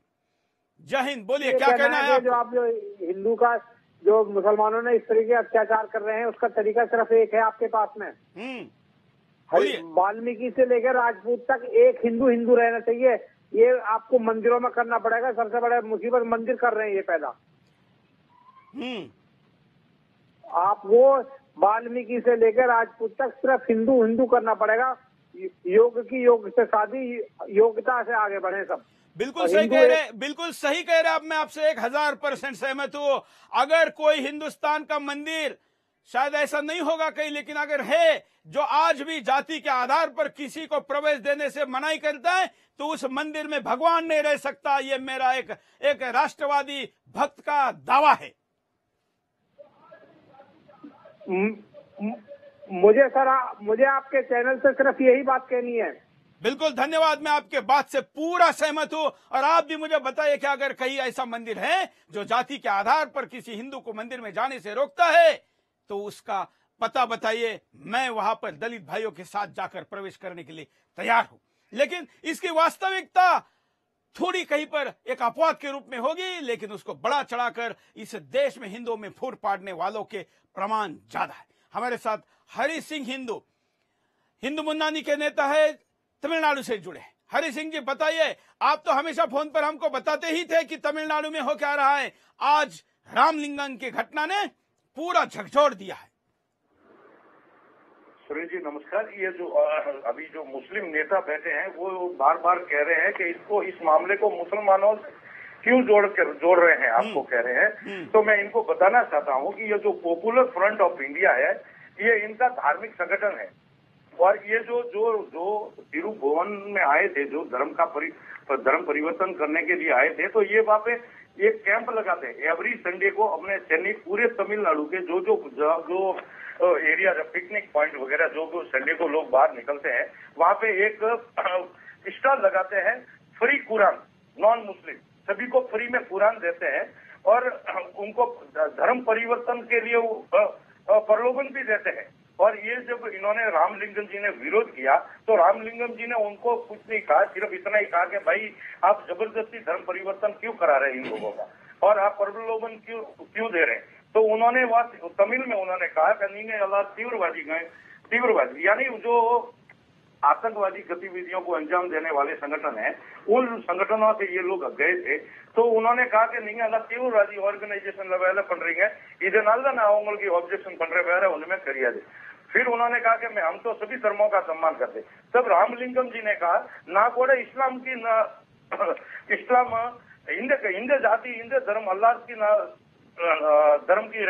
जय हिंद बोलिए क्या कहना है जो आप जो हिंदू का जो मुसलमानों ने इस तरीके अत्याचार कर रहे हैं उसका तरीका सिर्फ़ एक है आपके पास में। हम्म। वाल्मीकि से लेकर राजपूत तक एक हिंदू हिंदू रहना चाहिए। ये आपको मंदिरों में करना पड़ेगा सबसे बड़ा मुसीबत मंदिर कर रहे हैं ये पैदा। हम्म। आप वो वाल्मीकि से लेकर राजपूत तक सिर्फ़ हिंदू हिंदू करना पड़ेगा। योग की योग से शादी योग्यता से आगे बढ़े सब। बिल्कुल सही कह रहे बिल्कुल सही कह रहे आप मैं आपसे एक हज़ार परसेंट सहमत हूँ। अगर कोई हिंदुस्तान का मंदिर शायद ऐसा नहीं होगा कहीं लेकिन अगर है जो आज भी जाति के आधार पर किसी को प्रवेश देने से मनाई करता है तो उस मंदिर में भगवान नहीं रह सकता। ये मेरा एक एक राष्ट्रवादी भक्त का दावा है। मुझे सर आ- मुझे आपके चैनल से सिर्फ़ यही बात कहनी है। बिल्कुल धन्यवाद। मैं आपके बात से पूरा सहमत हूँ और आप भी मुझे बताइए कि अगर कहीं ऐसा मंदिर है जो जाति के आधार पर किसी हिंदू को मंदिर में जाने से रोकता है तो उसका पता बताइए, मैं वहाँ पर दलित भाइयों के साथ जाकर प्रवेश करने के लिए तैयार हूँ। लेकिन इसकी वास्तविकता थोड़ी कहीं पर एक अपवाद के रूप में होगी, लेकिन उसको बड़ा चढ़ाकर इस देश में हिंदुओं में फूट पाड़ने वालों के प्रमाण ज़्यादा है। हमारे साथ हरि सिंह हिंदू हिंदू मुन्नानी के नेता है, तमिलनाडु से जुड़े। हरि सिंह जी, बताइए, आप तो हमेशा फ़ोन पर हमको बताते ही थे कि तमिलनाडु में हो क्या रहा है। आज रामलिंगम की घटना ने पूरा झकझोर दिया है। सुरेश जी नमस्कार। ये जो अभी जो मुस्लिम नेता बैठे हैं वो बार बार कह रहे हैं कि इसको इस मामले को मुसलमानों से क्यों जोड़ कर जोड़ रहे हैं आपको कह रहे हैं। तो मैं इनको बताना चाहता हूँ कि ये जो पॉपुलर फ्रंट ऑफ़ इंडिया है ये इनका धार्मिक संगठन है। और ये जो जो जो तिरुभुवन में आए थे जो धर्म का परि, धर्म परिवर्तन करने के लिए आए थे तो ये वहाँ पे एक कैंप लगाते हैं। एवरी संडे को अपने चेन्नई पूरे तमिलनाडु के जो जो जो, एरिया पिकनिक पॉइंट वगैरह जो जो संडे को लोग बाहर निकलते हैं वहाँ पे एक स्टॉल लगाते हैं फ्री कुरान नॉन मुस्लिम सभी को फ्री में कुरान देते हैं और उनको धर्म परिवर्तन के लिए प्रलोभन भी देते हैं। और ये जब इन्होंने रामलिंगम जी ने विरोध किया तो रामलिंगम जी ने उनको कुछ नहीं कहा सिर्फ इतना ही कहा कि भाई आप जबरदस्ती धर्म परिवर्तन क्यों करा रहे हैं इन लोगों का और आप प्रलोभन क्यों क्यों दे रहे हैं तो उन्होंने वह तमिल में उन्होंने कहा कि नहीं अल्लाह तीव्रवादी गए तीव्रवादी यानी जो आतंकवादी गतिविधियों को अंजाम देने वाले संगठन है उन संगठनों से ये लोग गए थे तो उन्होंने कहा कि नहीं अल्लाह तीव्रवादी ऑर्गेनाइजेशन वेला பண்றீங்க இதனால நான் உங்களுக்கு ऑब्जेक्शन பண்ற வேற उनमें करिए फिर उन्होंने कहा कि मैं हम तो सभी धर्मों का सम्मान करते तब रामलिंगम जी ने कहा, ना कोड़े इस्लाम की ना इस्लाम हिंद हिंद जाति हिंद धर्म, अल्लाह की ना धर्म की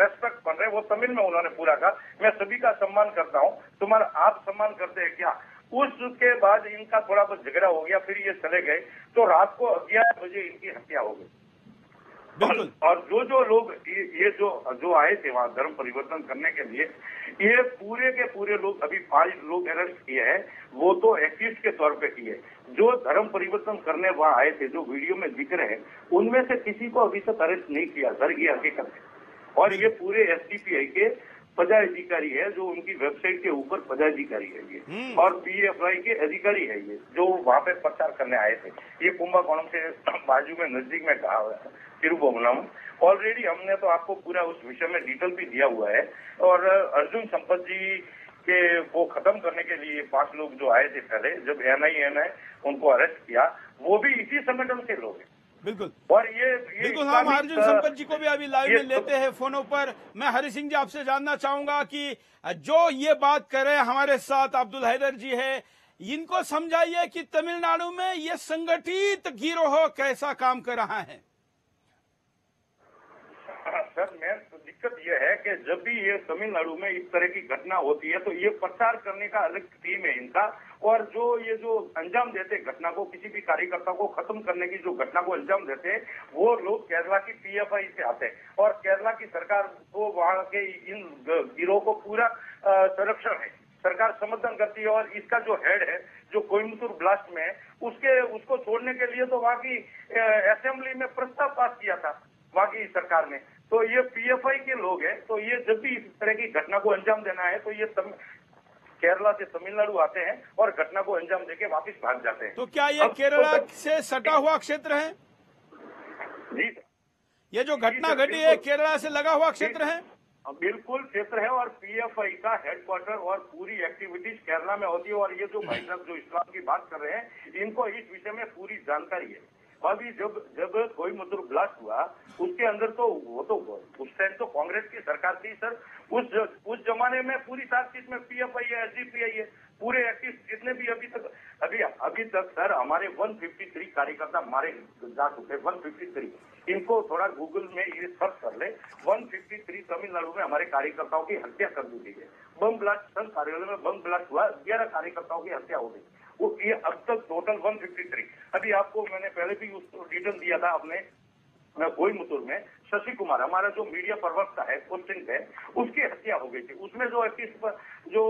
रेस्पेक्ट बन रहे, वो तमिल में उन्होंने पूरा कहा। मैं सभी का सम्मान करता हूँ। तुम्हारा आप सम्मान करते हैं क्या? उसके बाद इनका थोड़ा बहुत झगड़ा हो गया, फिर ये चले गए। तो रात को ग्यारह बजे इनकी हत्या हो गई। और, और जो जो लोग ये, ये जो जो आए थे वहाँ धर्म परिवर्तन करने के लिए ये पूरे के पूरे लोग अभी पाँच लोग अरेस्ट किए हैं वो तो एक्टिविस्ट के तौर पे किए। जो धर्म परिवर्तन करने वहाँ आए थे जो वीडियो में दिख रहे हैं उनमें से किसी को अभी तक अरेस्ट नहीं किया सर ये हकीकत है। और ये पूरे एसडीपीआई के पदाधिकारी है जो उनकी वेबसाइट के ऊपर पदाधिकारी है ये। और पीएफआई के अधिकारी है ये जो वहाँ पे प्रचार करने आए थे। ये कुंभकोणम से बाजू में नज़दीक में कहा हुआ है। तिरुभुवनम ऑलरेडी हमने तो आपको पूरा उस विषय में डिटेल भी दिया हुआ है। और अर्जुन संपत जी के को खत्म करने के लिए पाँच लोग जो आए थे पहले जब एनआईए ने उनको अरेस्ट किया वो भी इसी संगठन के लोग हैं। बिल्कुल। और ये, ये बिल्कुल हम अर्जुन संपत जी को भी अभी लाइव में लेते हैं फोनों पर। मैं हरि सिंह जी आपसे जानना चाहूँगा कि जो ये बात कर रहे हमारे साथ अब्दुल हैदर जी है इनको समझाइए कि तमिलनाडु में ये संगठित गिरोह कैसा काम कर रहा है। सर, मैं तो दिक्कत यह है कि जब भी ये तमिलनाडु में इस तरह की घटना होती है तो ये प्रचार करने का अलग टीम है इनका। और जो ये जो अंजाम देते घटना को, किसी भी कार्यकर्ता को खत्म करने की जो घटना को अंजाम देते वो लोग केरला की पीएफआई से आते हैं। और केरला की सरकार को वहाँ के इन गिरोह को पूरा संरक्षण है। सरकार समर्थन करती है और इसका जो हेड है, जो कोयम्बतूर ब्लास्ट में उसके, उसको छोड़ने के लिए तो वहाँ की असेंबली में प्रस्ताव पास किया था। वहाँ की सरकार ने। तो ये पीएफआई के लोग हैं तो ये जब भी इस तरह की घटना को अंजाम देना है तो ये तम, केरला से तमिलनाडु आते हैं और घटना को अंजाम देके वापस भाग जाते हैं। तो क्या ये केरला तो- से सटा हुआ क्षेत्र है? जी। ये जो घटना घटी है केरला से लगा हुआ क्षेत्र है? बिल्कुल क्षेत्र है और पीएफआई का हेडक्वार्टर और पूरी एक्टिविटीज़ केरला में होती है और ये जो भाई साहब जो इस्लाम की बात कर रहे हैं इनको इस विषय में पूरी जानकारी है। अभी जब जब कोई मतलब ब्लास्ट हुआ, उसके अंदर तो वो तो उस टाइम तो कांग्रेस की सरकार थी, सर। उस उस जमाने में पूरी चार्जशीट में पीएफआई है एसडीपीआई है, पूरे एक्टिव जितने भी अभी तक, अभी अभी तक, सर, हमारे 153 कार्यकर्ता मारे जा चुके 153 इनको थोड़ा गूगल में ये सर्च कर ले। 153 तमिलनाडु में हमारे कार्यकर्ताओं की हत्या कर दी गई है। बम ब्लास्ट संघ कार्यालय में बम ब्लास्ट हुआ, ग्यारह कार्यकर्ताओं की हत्या हो गई। वो ये अब तक टोटल 153 अभी आपको मैंने पहले भी उसको डिटेल दिया था अपने कोयमुतूर में, शशि कुमार, हमारा जो मीडिया प्रवक्ता है पोस्टिंग है, उसकी हत्या हो गई थी। उसमें जो एक्टिविस्ट जो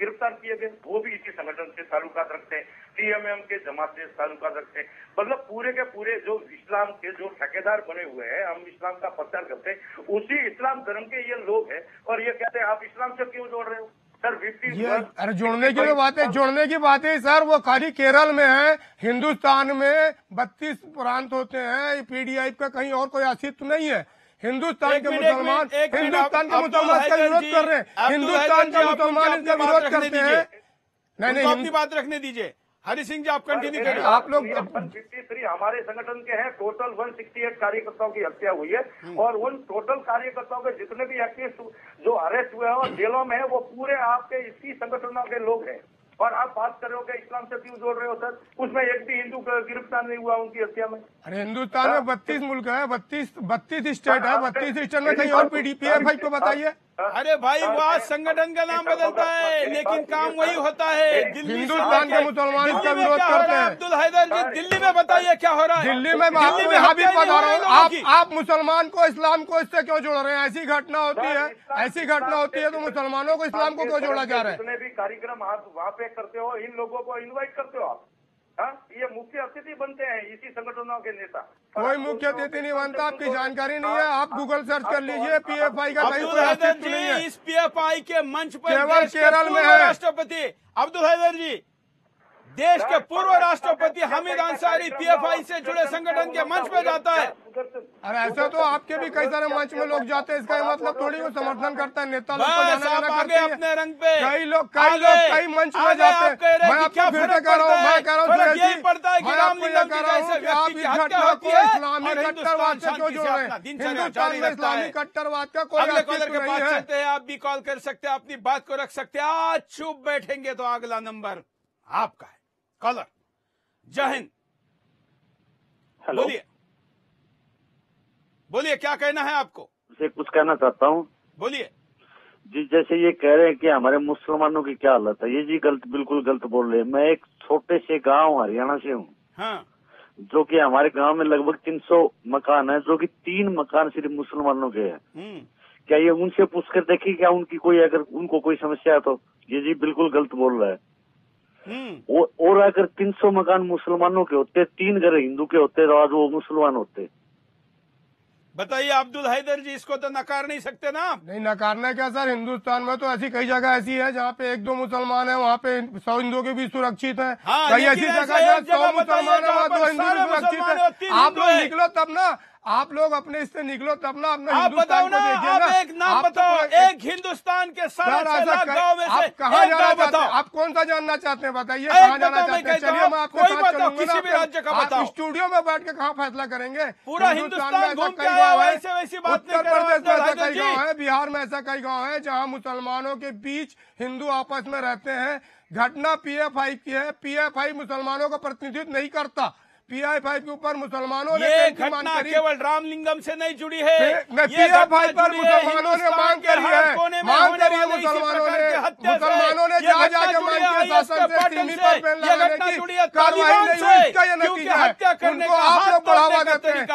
गिरफ़्तार किए गए, वो भी इसी संगठन से ताल्लुकात रखते हैं टीएमएम के जमात से ताल्लुकात रखते हैं मतलब पूरे के पूरे जो इस्लाम के जो ठेकेदार बने हुए हैं, हम इस्लाम का प्रचार करते हैं, उसी इस्लाम धर्म के ये लोग हैं, और ये कहते हैं, आप इस्लाम से क्यों जोड़ रहे हो? सर अरे जोड़ने की तो बात है जोड़ने की बात है सर वो खाली केरल में है हिंदुस्तान में बत्तीस प्रांत होते हैं पीडीआई का कहीं और कोई अस्तित्व नहीं है। हिंदुस्तान के मुसलमान हिंदुस्तान के मुसलमान इसका विरोध कर रहे हैं। हिंदुस्तान के मुसलमान इसका विरोध करते हैं। नहीं नहीं अपनी बात रखने दीजिए। हरि सिंह जी आप कंटिन्यू करिए। आप लोग फिफ्टी थ्री हमारे संगठन के हैं टोटल 168 कार्यकर्ताओं की हत्या हुई है और उन टोटल कार्यकर्ताओं के जितने भी एक्टिविस्ट जो अरेस्ट हुए हैं और जेलों में है वो पूरे आपके इसी संगठनों के लोग हैं। और आप बात कर रहे हो कि इस्लाम से क्यों जोड़ रहे हो सर? उसमें एक भी हिंदू गिरफ़्तार नहीं हुआ उनकी हत्या में। अरे हिंदुस्तान में बत्तीस मुल्क है बत्तीस बत्तीस स्टेट है बत्तीस स्टेट में कहीं और पीडीपीएफआई को बताइए। अरे भाई वहाँ संगठन का नाम बदलता है लेकिन काम वही होता है दिल्ली हिंदुस्तान के मुसलमान इसका में विरोध करते हैं। अब्दुल हैदर जी दिल्ली में बताइए क्या हो रहा है? दिल्ली में मैं आपको यहाँ भी हत्या बता रहा हूँ आप आप मुसलमान को इस्लाम को इससे क्यों जोड़ रहे हैं? ऐसी घटना होती है ऐसी घटना होती है तो मुसलमानों को इस्लाम को क्यों जोड़ा जा रहा है? भी कार्यक्रम आप वहाँ पे करते हो इन लोगों को इन्वाइट करते हो आप? हाँ ये मुख्य अतिथि बनते हैं इसी संगठनों के नेता। कोई मुख्य अतिथि नहीं बनता आपकी जानकारी नहीं है आप गूगल सर्च कर लीजिए पीएफआई का कहीं अब्दुल कोई पी अस्तित्व नहीं जी है। इस पीएफआई के मंच पर केवल केरल में है। राष्ट्रपति अब्दुल हैदर जी। देश के पूर्व राष्ट्रपति हामिद अंसारी पीएफआई से जुड़े संगठन के मंच में जाता है। अरे ऐसा तो आपके भी कई सारे मंच में लोग जाते हैं इसका मतलब थोड़ी वो समर्थन करता है नेता लोग बस आप आगे अपने रंग पे। कई लोग कई लोग कई मंच में जाते आप हैं मैं आपको फिर से कह रहा हूँ मैं कह रहा हूँ यही पड़ता है कि राम कह रहा हूँ कि आप व्यक्ति इस की हत्या घटना होती को है इस्लामी कट्टरवाद से क्यों शांति जोड़? रहे हैं हिंदुस्तान में इस्लामी कट्टरवाद का कोई अस्तित्व नहीं है। आप भी कॉल कर सकते हैं अपनी बात को रख सकते हैं आज चुप बैठेंगे तो अगला नंबर। आपका है कॉलर जय हिंद बोलिए। बोलिए क्या कहना है आपको? से कुछ कहना चाहता हूँ। बोलिए। जी जैसे ये कह रहे हैं कि हमारे मुसलमानों की क्या हालत है ये जी गलत बिल्कुल गलत बोल रहे हैं। मैं एक छोटे से गाँव हरियाणा से हूँ। हाँ। जो कि हमारे गाँव में लगभग 300 मकान है जो कि तीन मकान सिर्फ़ मुसलमानों के हैं। हम्म। क्या ये उनसे पूछ कर देखिए क्या उनकी कोई अगर उनको कोई समस्या है तो? ये जी बिल्कुल गलत बोल रहा है। और, और अगर 300 मकान मुसलमानों के होते तीन घर हिंदू के होते तो आज वो मुसलमान होते। बताइए अब्दुल हैदर जी इसको तो नकार नहीं सकते ना आप? नहीं नकारना क्या सर? हिंदुस्तान में तो ऐसी कई जगह ऐसी है जहाँ पे एक दो मुसलमान है वहाँ पे सौ हिंदू के भी सुरक्षित है। हाँ, कई ऐसी जगह सौ मुसलमान है वहाँ दो हिंदू भी सुरक्षित है। आप लोग हैं। निकलो तब ना आप लोग अपने इससे निकलो तब ना अपना आप बताओ हिंदुस्तान ना आप ना। एक नाम आप तो बताओ पूरे- एक हिंदुस्तान के सर, लाख गाँव में से कहाँ जाना बताओ। आप कौन सा जानना चाहते हैं? बताइए कहाँ जाना चाहते हैं? चलिए मैं आपके कोई बताओ, किसी भी राज्य का बताओ। स्टूडियो में बैठ के कहाँ फैसला करेंगे? पूरा हिंदुस्तान घूम कई के आया गाँव ऐसे वैसी बात उत्तर प्रदेश में ऐसा कई गाँव है बिहार में ऐसा कई गाँव है जहाँ मुसलमानों के बीच हिंदू आपस में रहते हैं। घटना पीएफआई की है पीएफआई मुसलमानों का प्रतिनिधित्व नहीं करता। पीएफआई के ऊपर मुसलमानों ने घटना केवल रामलिंगम से नहीं जुड़ी है PFI पर मुसलमानों ने मांग के करी है। मांग करी है मुसलमानों ने। के। मुसलमानों ने जा जाके मांग की IS शासन से, सिमी पर ये लगाने घटना की जुड़ी है कार्रवाई नहीं हुई, इसका ये नतीजा है। हत्या करने उनको का आप लोग बढ़ावा देते हैं।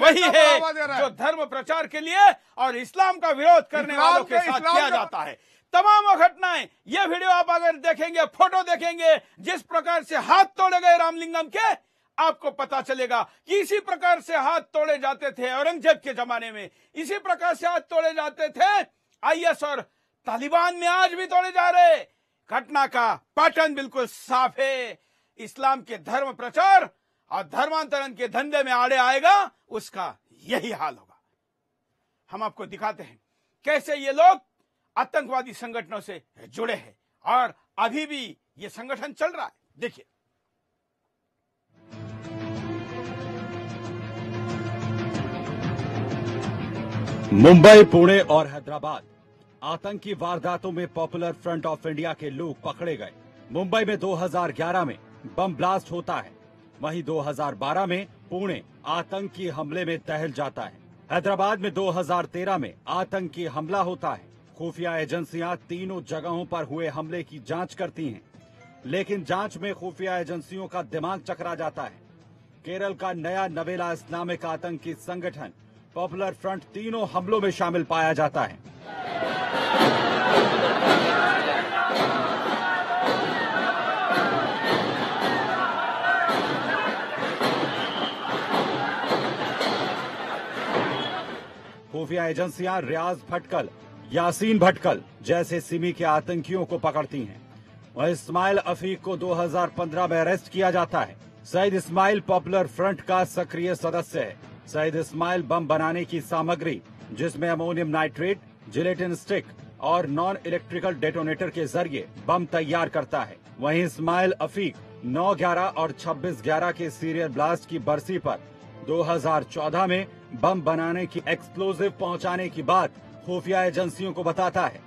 वही है। जो धर्म प्रचार के लिए और इस्लाम का विरोध करने वालों के के- साथ किया जाता है तमाम घटनाएँ ये वीडियो आप अगर देखेंगे फ़ोटो देखेंगे जिस प्रकार से हाथ तोड़े गए रामलिंगम के आपको पता चलेगा कि इसी प्रकार से हाथ तोड़े जाते थे औरंगज़ेब के जमाने में। इसी प्रकार से हाथ तोड़े जाते थे आईएस और तालिबान में आज भी तोड़े जा रहे। घटना का पैटर्न बिल्कुल साफ़ है। इस्लाम के धर्म प्रचार और धर्मांतरण के धंधे में आड़े आएगा, उसका यही हाल होगा। हम आपको दिखाते हैं कैसे ये लोग आतंकवादी संगठनों से जुड़े हैं और अभी भी ये संगठन चल रहा है। देखिए मुंबई, पुणे और हैदराबाद। आतंकी वारदातों में पॉपुलर फ्रंट ऑफ़ इंडिया के लोग पकड़े गए। मुंबई में 2011 में बम ब्लास्ट होता है। वहीं 2012 में पुणे आतंकी हमले में दहल जाता है। हैदराबाद में 2013 में आतंकी हमला होता है। खुफिया एजेंसियाँ तीनों जगहों पर हुए हमले की जाँच करती हैं। लेकिन जाँच में खुफिया एजेंसियों का दिमाग चकरा जाता है। केरल का नया नवेला इस्लामिक आतंकी संगठन पॉपुलर फ्रंट तीनों हमलों में शामिल पाया जाता है। खुफिया एजेंसियाँ रियाज भटकल, यासीन भटकल जैसे सिमी के आतंकियों को पकड़ती हैं। वह इस्माइल अफीक को 2015 में अरेस्ट किया जाता है। सईद इस्माइल पॉपुलर फ्रंट का सक्रिय सदस्य है। सईद इस्माइल बम बनाने की सामग्री, जिसमें अमोनियम नाइट्रेट, जिलेटिन स्टिक और नॉन इलेक्ट्रिकल डेटोनेटर के ज़रिए बम तैयार करता है। वहीं इस्माइल अफीक 9-11 और 26-11 के सीरियल ब्लास्ट की बरसी पर 2014 में बम बनाने की एक्सप्लोजिव पहुँचाने की बात खुफिया एजेंसियों को बताता है।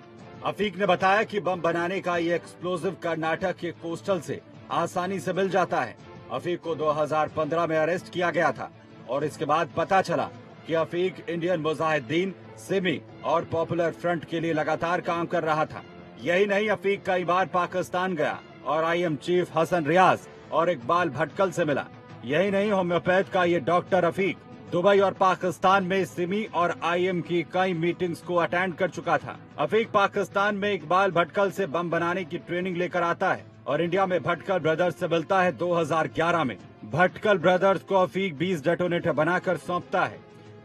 अफीक ने बताया कि बम बनाने का ये एक्सप्लोजिव कर्नाटक के कोस्टल से आसानी से मिल जाता है। अफीक को 2015 में अरेस्ट किया गया था। और इसके बाद पता चला कि अफीक इंडियन मुजाहिदीन, सिमी और पॉपुलर फ्रंट के लिए लगातार काम कर रहा था। यही नहीं, अफीक कई बार पाकिस्तान गया और आईएम चीफ हसन रियाज और इकबाल भटकल से मिला। यही नहीं, होम्योपैथ का ये डॉक्टर अफीक दुबई और पाकिस्तान में सिमी और आईएम की कई मीटिंग्स को अटेंड कर चुका था। अफीक पाकिस्तान में इकबाल भटकल से बम बनाने की ट्रेनिंग लेकर आता है और इंडिया में भटकल ब्रदर्स से मिलता है 2011 में। भटकल ब्रदर्स को अफीक 20 डेटोनेटर बनाकर सौंपता है।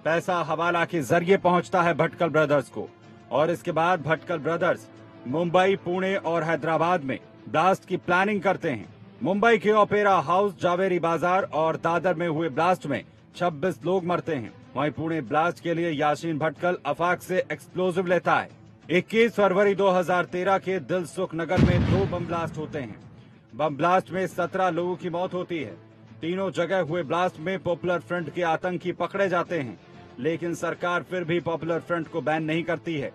पैसा हवाला के ज़रिए पहुँचता है भटकल ब्रदर्स को। और इसके बाद भटकल ब्रदर्स मुंबई, पुणे और हैदराबाद में ब्लास्ट की प्लानिंग करते हैं। मुंबई के ओपेरा हाउस, जावेरी बाज़ार और दादर में हुए ब्लास्ट में 26 लोग मरते हैं। वहीं पुणे ब्लास्ट के लिए यासीन भटकल अफाक से एक्सप्लोजिव लेता है। 21 फरवरी 2013 के दिल सुख नगर में दो बम ब्लास्ट होते हैं। बम ब्लास्ट में 17 लोगों की मौत होती है। तीनों जगह हुए ब्लास्ट में पॉपुलर फ्रंट के आतंकी पकड़े जाते हैं, लेकिन सरकार फिर भी पॉपुलर फ्रंट को बैन नहीं करती है।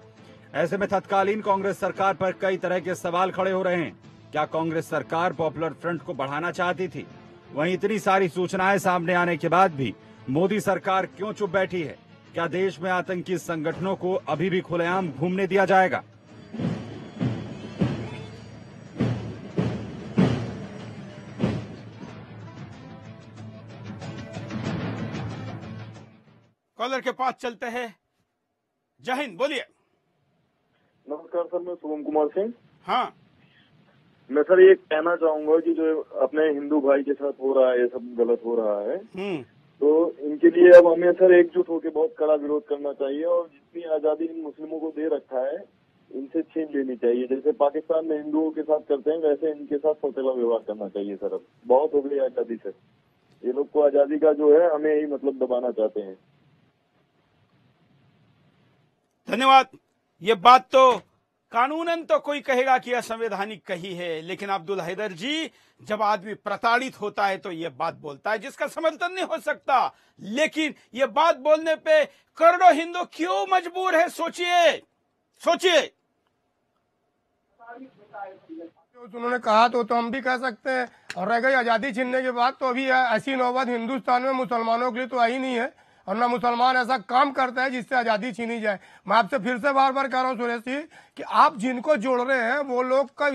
ऐसे में तत्कालीन कांग्रेस सरकार पर कई तरह के सवाल खड़े हो रहे हैं। क्या कांग्रेस सरकार पॉपुलर फ्रंट को बढ़ाना चाहती थी? वहीं इतनी सारी सूचनाएँ सामने आने के बाद भी मोदी सरकार क्यों चुप बैठी है? क्या देश में आतंकी संगठनों को अभी भी खुलेआम घूमने दिया जाएगा? कॉलर के पास चलते हैं। जय हिंद बोलिए। नमस्कार सर मैं शुभम कुमार सिंह। हाँ। मैं सर ये कहना चाहूँगा कि जो अपने हिंदू भाई के साथ हो रहा है ये सब गलत हो रहा है। हम्म। तो इनके लिए अब हमें सर एकजुट होकर बहुत कड़ा विरोध करना चाहिए और जितनी आज़ादी इन मुस्लिमों को दे रखा है इनसे छीन लेनी चाहिए। जैसे पाकिस्तान में हिंदुओं के साथ करते हैं वैसे इनके साथ सौतेला व्यवहार करना चाहिए सर अब। बहुत हो गई आज़ादी सर ये लोग को आज़ादी का जो है हमें ही मतलब दबाना चाहते हैं। धन्यवाद। ये बात तो कानूनन तो कोई कहेगा कि असंवैधानिक कही है लेकिन अब्दुल हैदर जी जब आदमी प्रताड़ित होता है तो ये बात बोलता है जिसका समर्थन नहीं हो सकता। लेकिन ये बात बोलने पे करोड़ों हिंदू क्यों मजबूर है सोचिए सोचिए। उन्होंने कहा तो, तो हम भी कह सकते हैं और रह गई आज़ादी छीनने की बात तो अभी ऐसी नौबत हिंदुस्तान में मुसलमानों के लिए तो आई नहीं है। और ना मुसलमान ऐसा काम करता है जिससे आज़ादी छीनी जाए। मैं आपसे फिर से बार बार कह रहा हूँ सुरेश जी कि आप जिनको जोड़ रहे हैं वो लोग का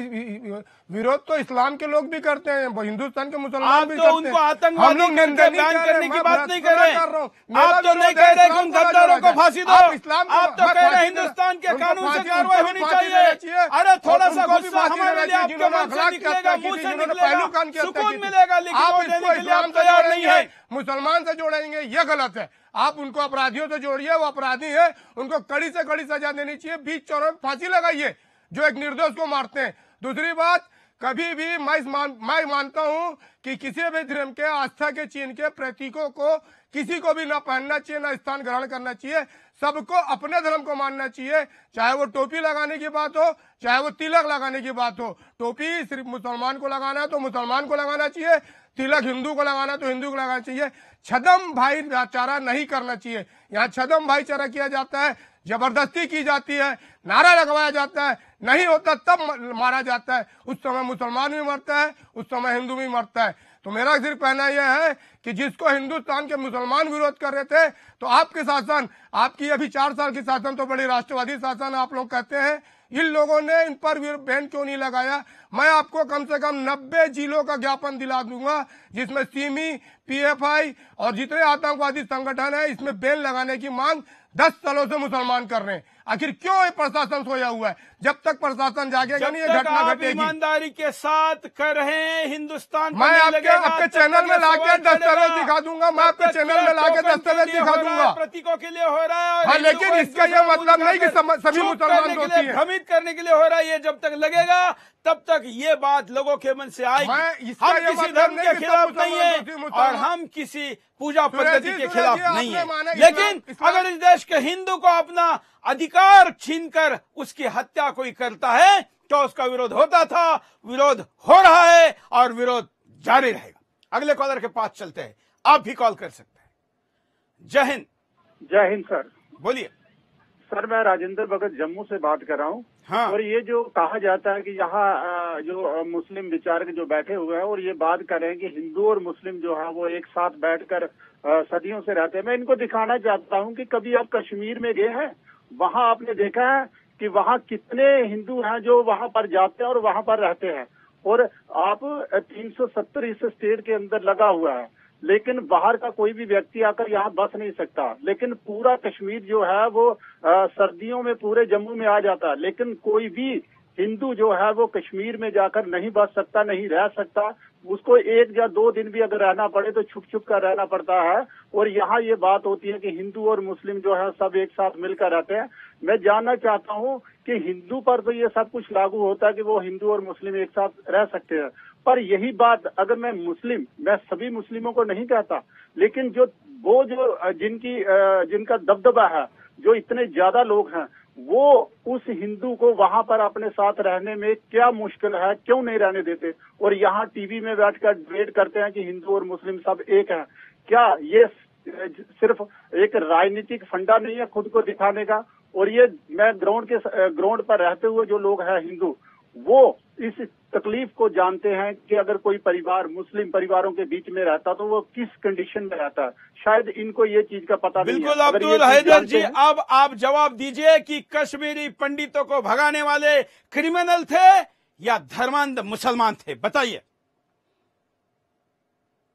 विरोध तो इस्लाम के लोग भी करते हैं हिंदुस्तान के मुसलमान भी तो करते हैं। आतंकवादी लोग करने की बात नहीं कर रहे। हूँ। आप तो नहीं कह रहे कि इस्लाम गद्दारों को फांसी दो। आप इस्लाम आप तो कह रहे हिंदुस्तान के कानून से कार्रवाई होनी चाहिए। अरे थोड़ा सा गुस्सा हमारे लिए आपके मन से निकलेगा मुँह से निकलेगा। पहलू कान की सुकून मिलेगा लेकिन आप इसको इस्लाम तैयार नहीं है। मुसलमान से जोड़ेंगे ये गलत है। आप उनको अपराधियों से जोड़िए वो अपराधी है। उनको कड़ी से कड़ी सजा देनी चाहिए बीच चौरों में फांसी लगाइए जो एक निर्दोष को मारते हैं। दूसरी बात कभी भी मैं मान, मैं मानता हूँ कि किसी भी धर्म के आस्था के चीन के प्रतीकों को किसी को भी ना पहनना चाहिए, ना स्थान ग्रहण करना चाहिए। सबको अपने धर्म को मानना चाहिए। चाहे वो टोपी लगाने की बात हो, चाहे वो तिलक लगाने की बात हो। टोपी सिर्फ़ मुसलमान को लगाना है तो मुसलमान को लगाना चाहिए। तिलक हिंदू को लगाना तो हिंदू को लगाना चाहिए। छदम भाईचारा नहीं करना चाहिए। यहाँ छदम भाईचारा किया जाता है, ज़बरदस्ती की जाती है, नारा लगवाया जाता है। नहीं होता तब मारा जाता है। उस समय मुसलमान भी मरता है, उस समय हिंदू भी मरता है। तो मेरा सिर्फ़ कहना यह है कि जिसको हिंदुस्तान के मुसलमान विरोध कर रहे थे तो आपके शासन, आपकी अभी चार साल की शासन तो बड़ी राष्ट्रवादी शासन आप लोग कहते हैं, इन लोगों ने इन पर बैन क्यों नहीं लगाया? मैं आपको कम से कम नब्बे जिलों का ज्ञापन दिला दूँगा, जिसमें सीमी, पीएफआई और जितने आतंकवादी संगठन है, इसमें बैन लगाने की मांग दस सालों से मुसलमान कर रहे हैं। आखिर क्यों ये प्रशासन सोया हुआ है? जब तक प्रशासन जागेगा नहीं ये घटना घटेगी। ईमानदारी के साथ कर रहे हैं हिंदुस्तान मैं आपके आपके चैनल में लाके दस्तावेज़ दिखा दूँगा मैं आपके चैनल में लाके के दस्तावेज़ दिखा दूँगा। प्रतीकों के लिए हो रहा है हाँ, लेकिन इसका इसके ये मतलब नहीं कि सभी मुसलमान दोषी भ्रमित करने के लिए हो रहा है ये जब तक लगेगा तब तक ये बात लोगों के मन से आएगी। हम किसी मतलब धर्म के खिलाफ नहीं है और हम किसी पूजा पद्धति के खिलाफ नहीं है। लेकिन अगर इस देश के हिंदू को अपना अधिकार छीनकर उसकी हत्या कोई करता है तो उसका विरोध होता था। विरोध हो रहा है और विरोध जारी रहेगा। अगले कॉलर के पास चलते हैं। आप भी कॉल कर सकते हैं। जय हिंद। जय हिंद सर। बोलिए। सर मैं राजेंद्र भगत जम्मू से बात कर रहा हूँ। हाँ। और ये जो कहा जाता है कि यहाँ जो मुस्लिम विचारक जो बैठे हुए हैं और ये बात कर रहे हैं कि हिंदू और मुस्लिम जो है वो एक साथ बैठकर सदियों से रहते हैं। मैं इनको दिखाना चाहता हूँ कि कभी आप कश्मीर में गए हैं? वहाँ आपने देखा है कि वहाँ कितने हिंदू हैं जो वहाँ पर जाते हैं और वहाँ पर रहते हैं। और आप तीन सौ सत्तर इस स्टेट के अंदर लगा हुआ है। लेकिन बाहर का कोई भी व्यक्ति आकर यहाँ बस नहीं सकता। लेकिन पूरा कश्मीर जो है वो सर्दियों में पूरे जम्मू में आ जाता है। लेकिन कोई भी हिंदू जो है वो कश्मीर में जाकर नहीं बस सकता, नहीं रह सकता। उसको एक या दो दिन भी अगर रहना पड़े तो छुप छुप कर रहना पड़ता है। और यहाँ ये बात होती है कि हिंदू और मुस्लिम जो है सब एक साथ मिलकर रहते हैं। मैं जानना चाहता हूँ कि हिंदू पर तो ये सब कुछ लागू होता है कि वो हिंदू और मुस्लिम एक साथ रह सकते हैं। पर यही बात अगर मैं मुस्लिम, मैं सभी मुस्लिमों को नहीं कहता, लेकिन जो वो जो, जिनकी जिनका दबदबा है, जो इतने ज़्यादा लोग हैं वो उस हिंदू को वहाँ पर अपने साथ रहने में क्या मुश्किल है, क्यों नहीं रहने देते? और यहाँ टीवी में बैठकर डिबेट करते हैं कि हिंदू और मुस्लिम सब एक हैं। क्या ये सिर्फ़ एक राजनीतिक फंडा नहीं है खुद को दिखाने का? और ये मैं ग्राउंड के, ग्राउंड पर रहते हुए जो लोग हैं हिंदू, वो इस तकलीफ़ को जानते हैं कि अगर कोई परिवार मुस्लिम परिवारों के बीच में रहता तो वो किस कंडीशन में रहता? शायद इनको ये चीज़ का पता नहीं बिल्कुल है अब्दुल हैदर जी अब आप जवाब दीजिए कि कश्मीरी पंडितों को भगाने वाले क्रिमिनल थे या धर्मांध मुसलमान थे? बताइए।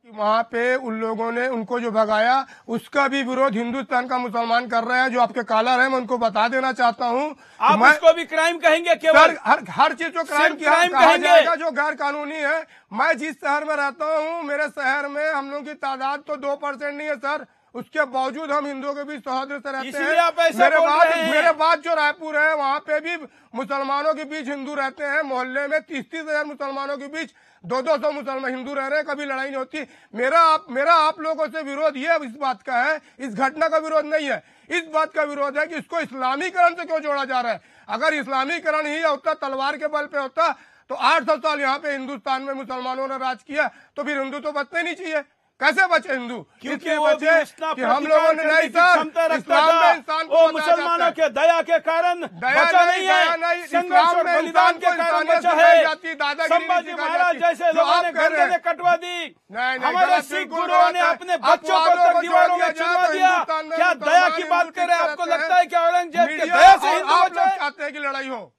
कि वहाँ पे उन लोगों ने उनको जो भगाया उसका भी विरोध हिंदुस्तान का मुसलमान कर रहे हैं जो आपके कालर है मैं उनको बता देना चाहता हूँ आप मैं- उसको भी क्राइम कहेंगे केवल? हर हर चीज़ को क्राइम किया जाएगा जो गैर कानूनी है मैं जिस शहर में रहता हूँ मेरे शहर में हम लोग की तादाद तो दो परसेंट नहीं है सर। उसके बावजूद हम हिंदुओं के बीच सहोदर से रहते हैं। आप ऐसा मेरे बाद मेरे बाद जो रायपुर है वहाँ पे भी मुसलमानों के बीच हिंदू रहते हैं। मोहल्ले में तीस तीस हज़ार मुसलमानों के बीच दो दो सौ मुसलमान हिंदू रह रहे हैं कभी लड़ाई नहीं होती। मेरा आप मेरा आप लोगों से विरोध ये इस बात का है इस घटना का विरोध नहीं है। इस बात का विरोध है कि इसको इस्लामीकरण से क्यों जोड़ा जा रहा है? अगर इस्लामीकरण ही होता तलवार के बल पे होता तो आठ सौ साल यहाँ पे हिंदुस्तान में मुसलमानों ने राज किया तो फिर हिंदू तो बचते नहीं चाहिए। कैसे बचे हिंदू? क्योंकि बचे कि हम लोगों ने नहीं सर इस्लाम में इंसान को मुसलमानों के दया के कारण बचा नहीं, है। संघर्ष इस्लाम और में बलिदान इंसान के कारण बचा है। जाती नहीं संभाजी महाराज जैसे लोगों ने रहे गर्दनें कटवा दी। हमारे सिख गुरुओं ने अपने बच्चों को तक दीवारों में चिनवा तो दिया। क्या दया की बात कर रहे हैं आपको लगता है कि औरंगज़ेब के दया से हिंदू बचा? चाहते हैं कि लड़ाई हो।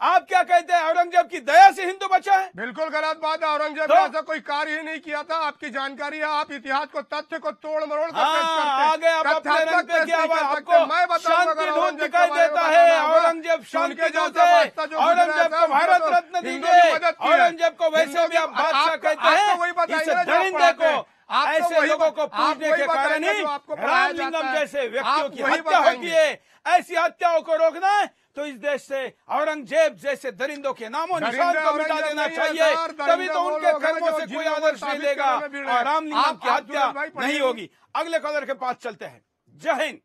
आप क्या कहते हैं औरंगज़ेब की दया से हिंदू बचा है बिल्कुल गलत बात है औरंगज़ेब तो? ने ऐसा कोई कार्य ही नहीं किया था आपकी जानकारी है आप इतिहास को तथ्य को तोड़ मरोड़ कर हाँ। आगे आप अपने रंग पे क्या। आपको मैं बताऊँगा दिखाई देता है औरंगज़ेब कि शांति उनके दूत जैसा है रास्ता जो गुजरा औरंगज़ेब को भारत तो रत्न की की है। औरंगज़ेब को वैसे भी आप बादशाह कहते हैं तो वही बताइए को तो ऐसे वही लोगों को पूजने के कारण ही आपको रामलिंगम जैसे व्यक्तियों की हत्या होती है ऐसी हत्याओं को रोकना है तो इस देश से औरंगज़ेब जैसे दरिंदों के नामों निशान को मिटा देना चाहिए। तभी तो उनके कर्मों से कोई आदर्श नहीं हैं। और रामलिंगम आप- की हत्या नहीं होगी। अगले कलर के पास चलते हैं। जय हिंद।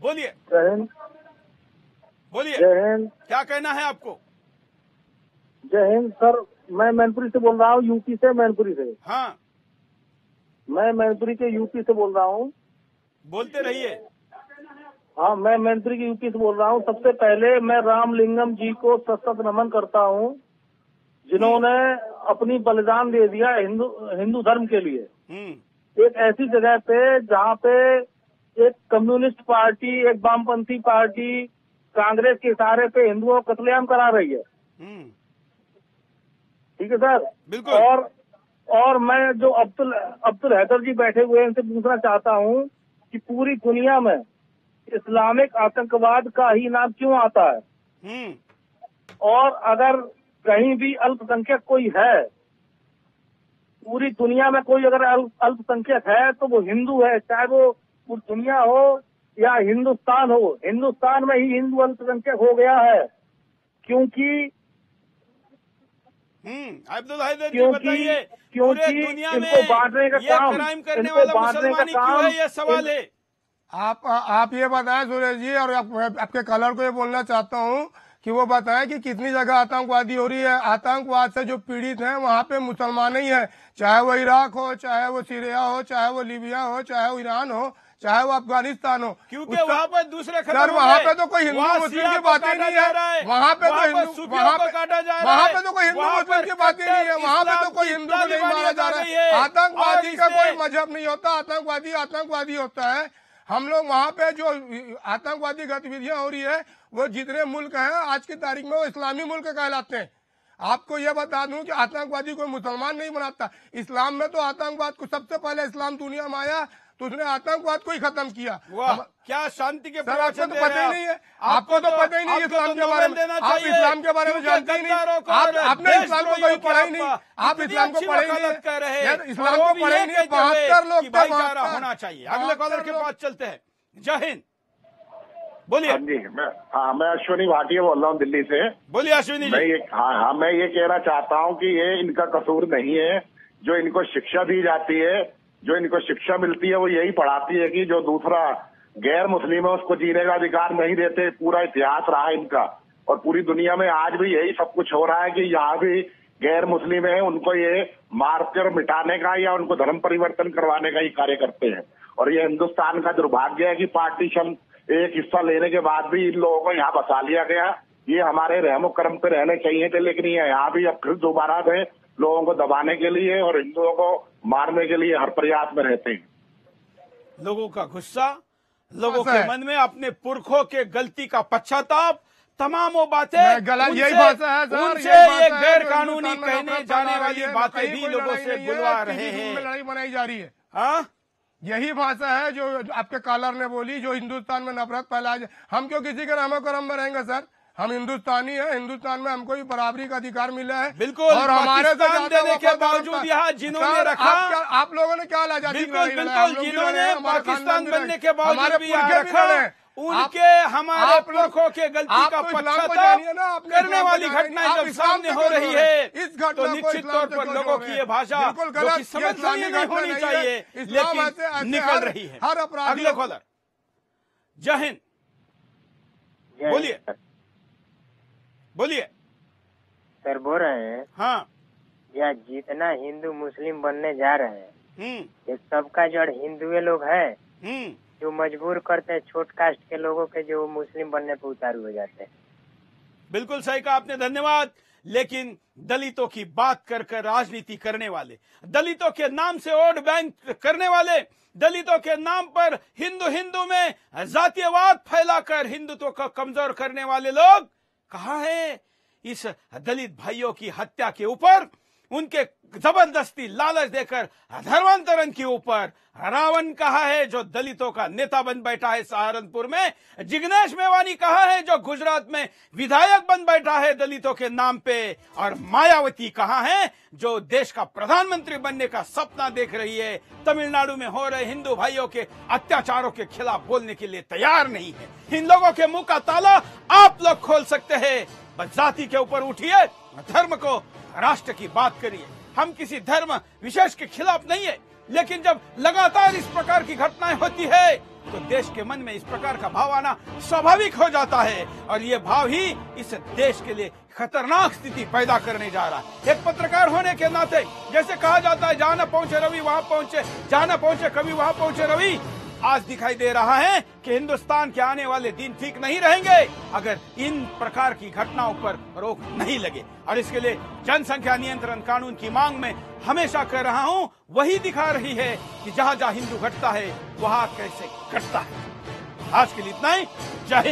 बोलिए। बोलिए। जय हिंद। क्या कहना है आपको? जय हिंद सर मैं मैनपुरी से बोल रहा हूँ यूपी से मैनपुरी से। हाँ। मैं मैनपुरी के यूपी से बोल रहा हूँ। बोलते रहिए। हाँ मैं मैनपुरी के यूपी से बोल रहा हूँ। सबसे पहले मैं रामलिंगम जी को सशक्त नमन करता हूँ जिन्होंने अपनी बलिदान दे दिया हिंदू हिंदू धर्म के लिए। हम्म। एक ऐसी जगह पे जहाँ पे एक कम्युनिस्ट पार्टी एक वामपंथी पार्टी कांग्रेस के इशारे पे हिंदुओं को कत्लेआम करा रही है। हम्म। ठीक है सर? बिल्कुल। और और मैं जो अब्दुल अब्दुल हैदर जी बैठे हुए हैं इनसे पूछना चाहता हूँ कि पूरी दुनिया में इस्लामिक आतंकवाद का ही नाम क्यों आता है? हम्म। और अगर कहीं भी अल्पसंख्यक कोई है पूरी दुनिया में कोई अगर अल्पसंख्यक है तो वो हिंदू है चाहे वो पूरी दुनिया हो या हिंदुस्तान हो। हिंदुस्तान में ही हिंदू अल्पसंख्यक हो गया है क्योंकि हम्म अब्दुल हैदर जी क्योंकि- बताइए क्योंकि दुनिया इनको में बांटने का काम- इनको बांटने का मुसलमानी क्यों काम है ये सवाल है? आप आप ये बताएँ सुरेश जी और आप, आपके कलर को ये बोलना चाहता हूँ कि वो बताएँ कि कितनी जगह आतंकवादी हो रही है। आतंकवाद से जो पीड़ित हैं वहाँ पे मुसलमान ही है। चाहे वो इराक हो चाहे वो सीरिया हो चाहे वो लीबिया हो चाहे वो ईरान हो चाहे वो अफ़गानिस्तान हो क्योंकि वहाँ पे दूसरे सर वहाँ पे तो कोई हिंदू मुस्लिम की बात ही नहीं है। वहाँ पे तो हिंदू वहाँ पे काटा जा रहा वहाँ पे तो कोई हिंदू मुस्लिम की बात ही नहीं है। वहाँ पे तो कोई हिंदू को नहीं मारा तालिबानियत जा रहा है। आतंकवादी का कोई मज़हब नहीं होता। आतंकवादी आतंकवादी होता है। हम लोग वहाँ पे जो आतंकवादी गतिविधियाँ हो रही है, वो जितने मुल्क हैं, आज की तारीख में वो इस्लामी मुल्क कहलाते हैं। आपको यह बता दूँ कि आतंकवादी कोई मुसलमान नहीं बनाता। इस्लाम में तो आतंकवाद को सबसे पहले इस्लाम दुनिया में आया तो उसने आतंकवाद को ही खत्म किया। वाह हम- क्या शांति के सर आपको तो पता ही नहीं है। आपको तो पता ही नहीं इस्लाम तो के बारे में। देना आप चाहिए, इस्लाम के बारे में जानते ही नहीं। आप आपने इस्लाम को कभी पढ़ा ही नहीं। आप इस्लाम को पढ़े ही नहीं कर रहे हैं। इस्लाम को पढ़े ही नहीं बहत्तर लोग बहत्तर। होना चाहिए। अगले कॉलर के पास चलते हैं। जय हिंद। बोलिए। हाँ जी मैं हाँ मैं अश्विनी भाटिया बोल रहा हूँ दिल्ली से। बोलिए अश्विनी मैं जी ये हाँ हाँ मैं ये कहना चाहता हूँ कि ये इनका कसूर नहीं है। जो इनको शिक्षा दी जाती है जो इनको शिक्षा मिलती है वो यही पढ़ाती है कि जो दूसरा गैर मुस्लिम है उसको जीने का अधिकार नहीं देते, पूरा इतिहास रहा इनका। और पूरी दुनिया में आज भी यही सब कुछ हो रहा है कि यहाँ भी गैर मुस्लिम है, उनको ये मारकर मिटाने का या उनको धर्म परिवर्तन करवाने का ही कार्य करते हैं। और ये हिंदुस्तान का दुर्भाग्य है कि पार्टीशन एक हिस्सा लेने के बाद भी इन लोगों को यहाँ बसा लिया गया। ये हमारे रहमो कर्म पे रहने चाहिए थे, लेकिन ये यहाँ भी अब फिर दोबारा से लोगों को दबाने के लिए और हिंदुओं को मारने के लिए हर प्रयास में रहते हैं। लोगों का गुस्सा लोगों के मन में अपने पुरखों के गलती का पश्चाताप तमाम वो बातें गलत यही भाषा है सर उनसे ये गैर कानूनी कहने जाने वाली बातें भी लोगों से बुलवा रहे हैं। लड़ाई बनाई जा रही है। हाँ? यही भाषा है जो आपके कॉलर ने बोली जो हिंदुस्तान में नफरत फैला हम क्यों किसी के रहमो करम में रहेंगे सर? हम हिंदुस्तानी हैं हिंदुस्तान में हमको भी बराबरी का अधिकार मिला है। बिल्कुल, और हमारे देने के बावजूद यहाँ जिन्होंने रखा- आप, क्या- आप लोगों ने क्या लाजा बिल्कुल बिल्कुल जिन्होंने पाकिस्तान बनने के बावजूद रखा लड़े। उनके हमारे आप लोग- पुरखों के गलती आप का तो पश्चाताप करने वाली। घटनाएँ जब सामने हो रही है इस घटना तो निश्चित तौर पर लोगों की ये भाषा समझ नहीं होनी चाहिए लेकिन निकल रही है। हर अपराधी अगले कॉलर। जय हिंद। बोलिए। बोलिए। सर बोल रहे हैं। हाँ। यह जितना हिंदू मुस्लिम बनने जा रहे हैं हम्म। ये सबका जड़ हिंदुए लोग है। हम्म। जो मजबूर करते हैं छोट कास्ट के लोगों के जो मुस्लिम बनने पे उतारू हो जाते हैं। बिल्कुल सही कहा आपने धन्यवाद। लेकिन दलितों की बात कर कर राजनीति करने वाले दलितों के नाम से वोट बैंक करने वाले दलितों के नाम पर हिंदू हिंदू में जातीयवाद फैलाकर हिंदुत्व को कमज़ोर करने वाले लोग कहा है? इस दलित भाइयों की हत्या के ऊपर, उनके ज़बरदस्ती लालच देकर धर्मांतरण के ऊपर। रावण कहा है जो दलितों का नेता बन बैठा है सहारनपुर में? जिग्नेश मेवानी कहा है जो गुजरात में विधायक बन बैठा है दलितों के नाम पे? और मायावती कहा है जो देश का प्रधानमंत्री बनने का सपना देख रही है? तमिलनाडु में हो रहे हिंदू भाइयों के अत्याचारों के खिलाफ बोलने के लिए तैयार नहीं है। इन लोगों के मुँह का ताला आप लोग खोल सकते हैं। बस जाति के ऊपर उठिए, धर्म को, राष्ट्र की बात करिए। हम किसी धर्म विशेष के खिलाफ नहीं है, लेकिन जब लगातार इस प्रकार की घटनाएँ होती है तो देश के मन में इस प्रकार का भाव आना स्वाभाविक हो जाता है। और ये भाव ही इस देश के लिए खतरनाक स्थिति पैदा करने जा रहा है। एक पत्रकार होने के नाते, जैसे कहा जाता है जहाँ न पहुँचे रवि, वहाँ पहुँचे जहाँ न पहुँचे, कभी वहाँ पहुँचे रवि आज दिखाई दे रहा है कि हिंदुस्तान के आने वाले दिन ठीक नहीं रहेंगे अगर इन प्रकार की घटनाओं पर रोक नहीं लगे। और इसके लिए जनसंख्या नियंत्रण कानून की मांग में हमेशा कर रहा हूँ, वही दिखा रही है कि जहाँ जहाँ हिंदू घटता है, वहाँ कैसे घटता है। आज के लिए इतना ही। जय हिंद।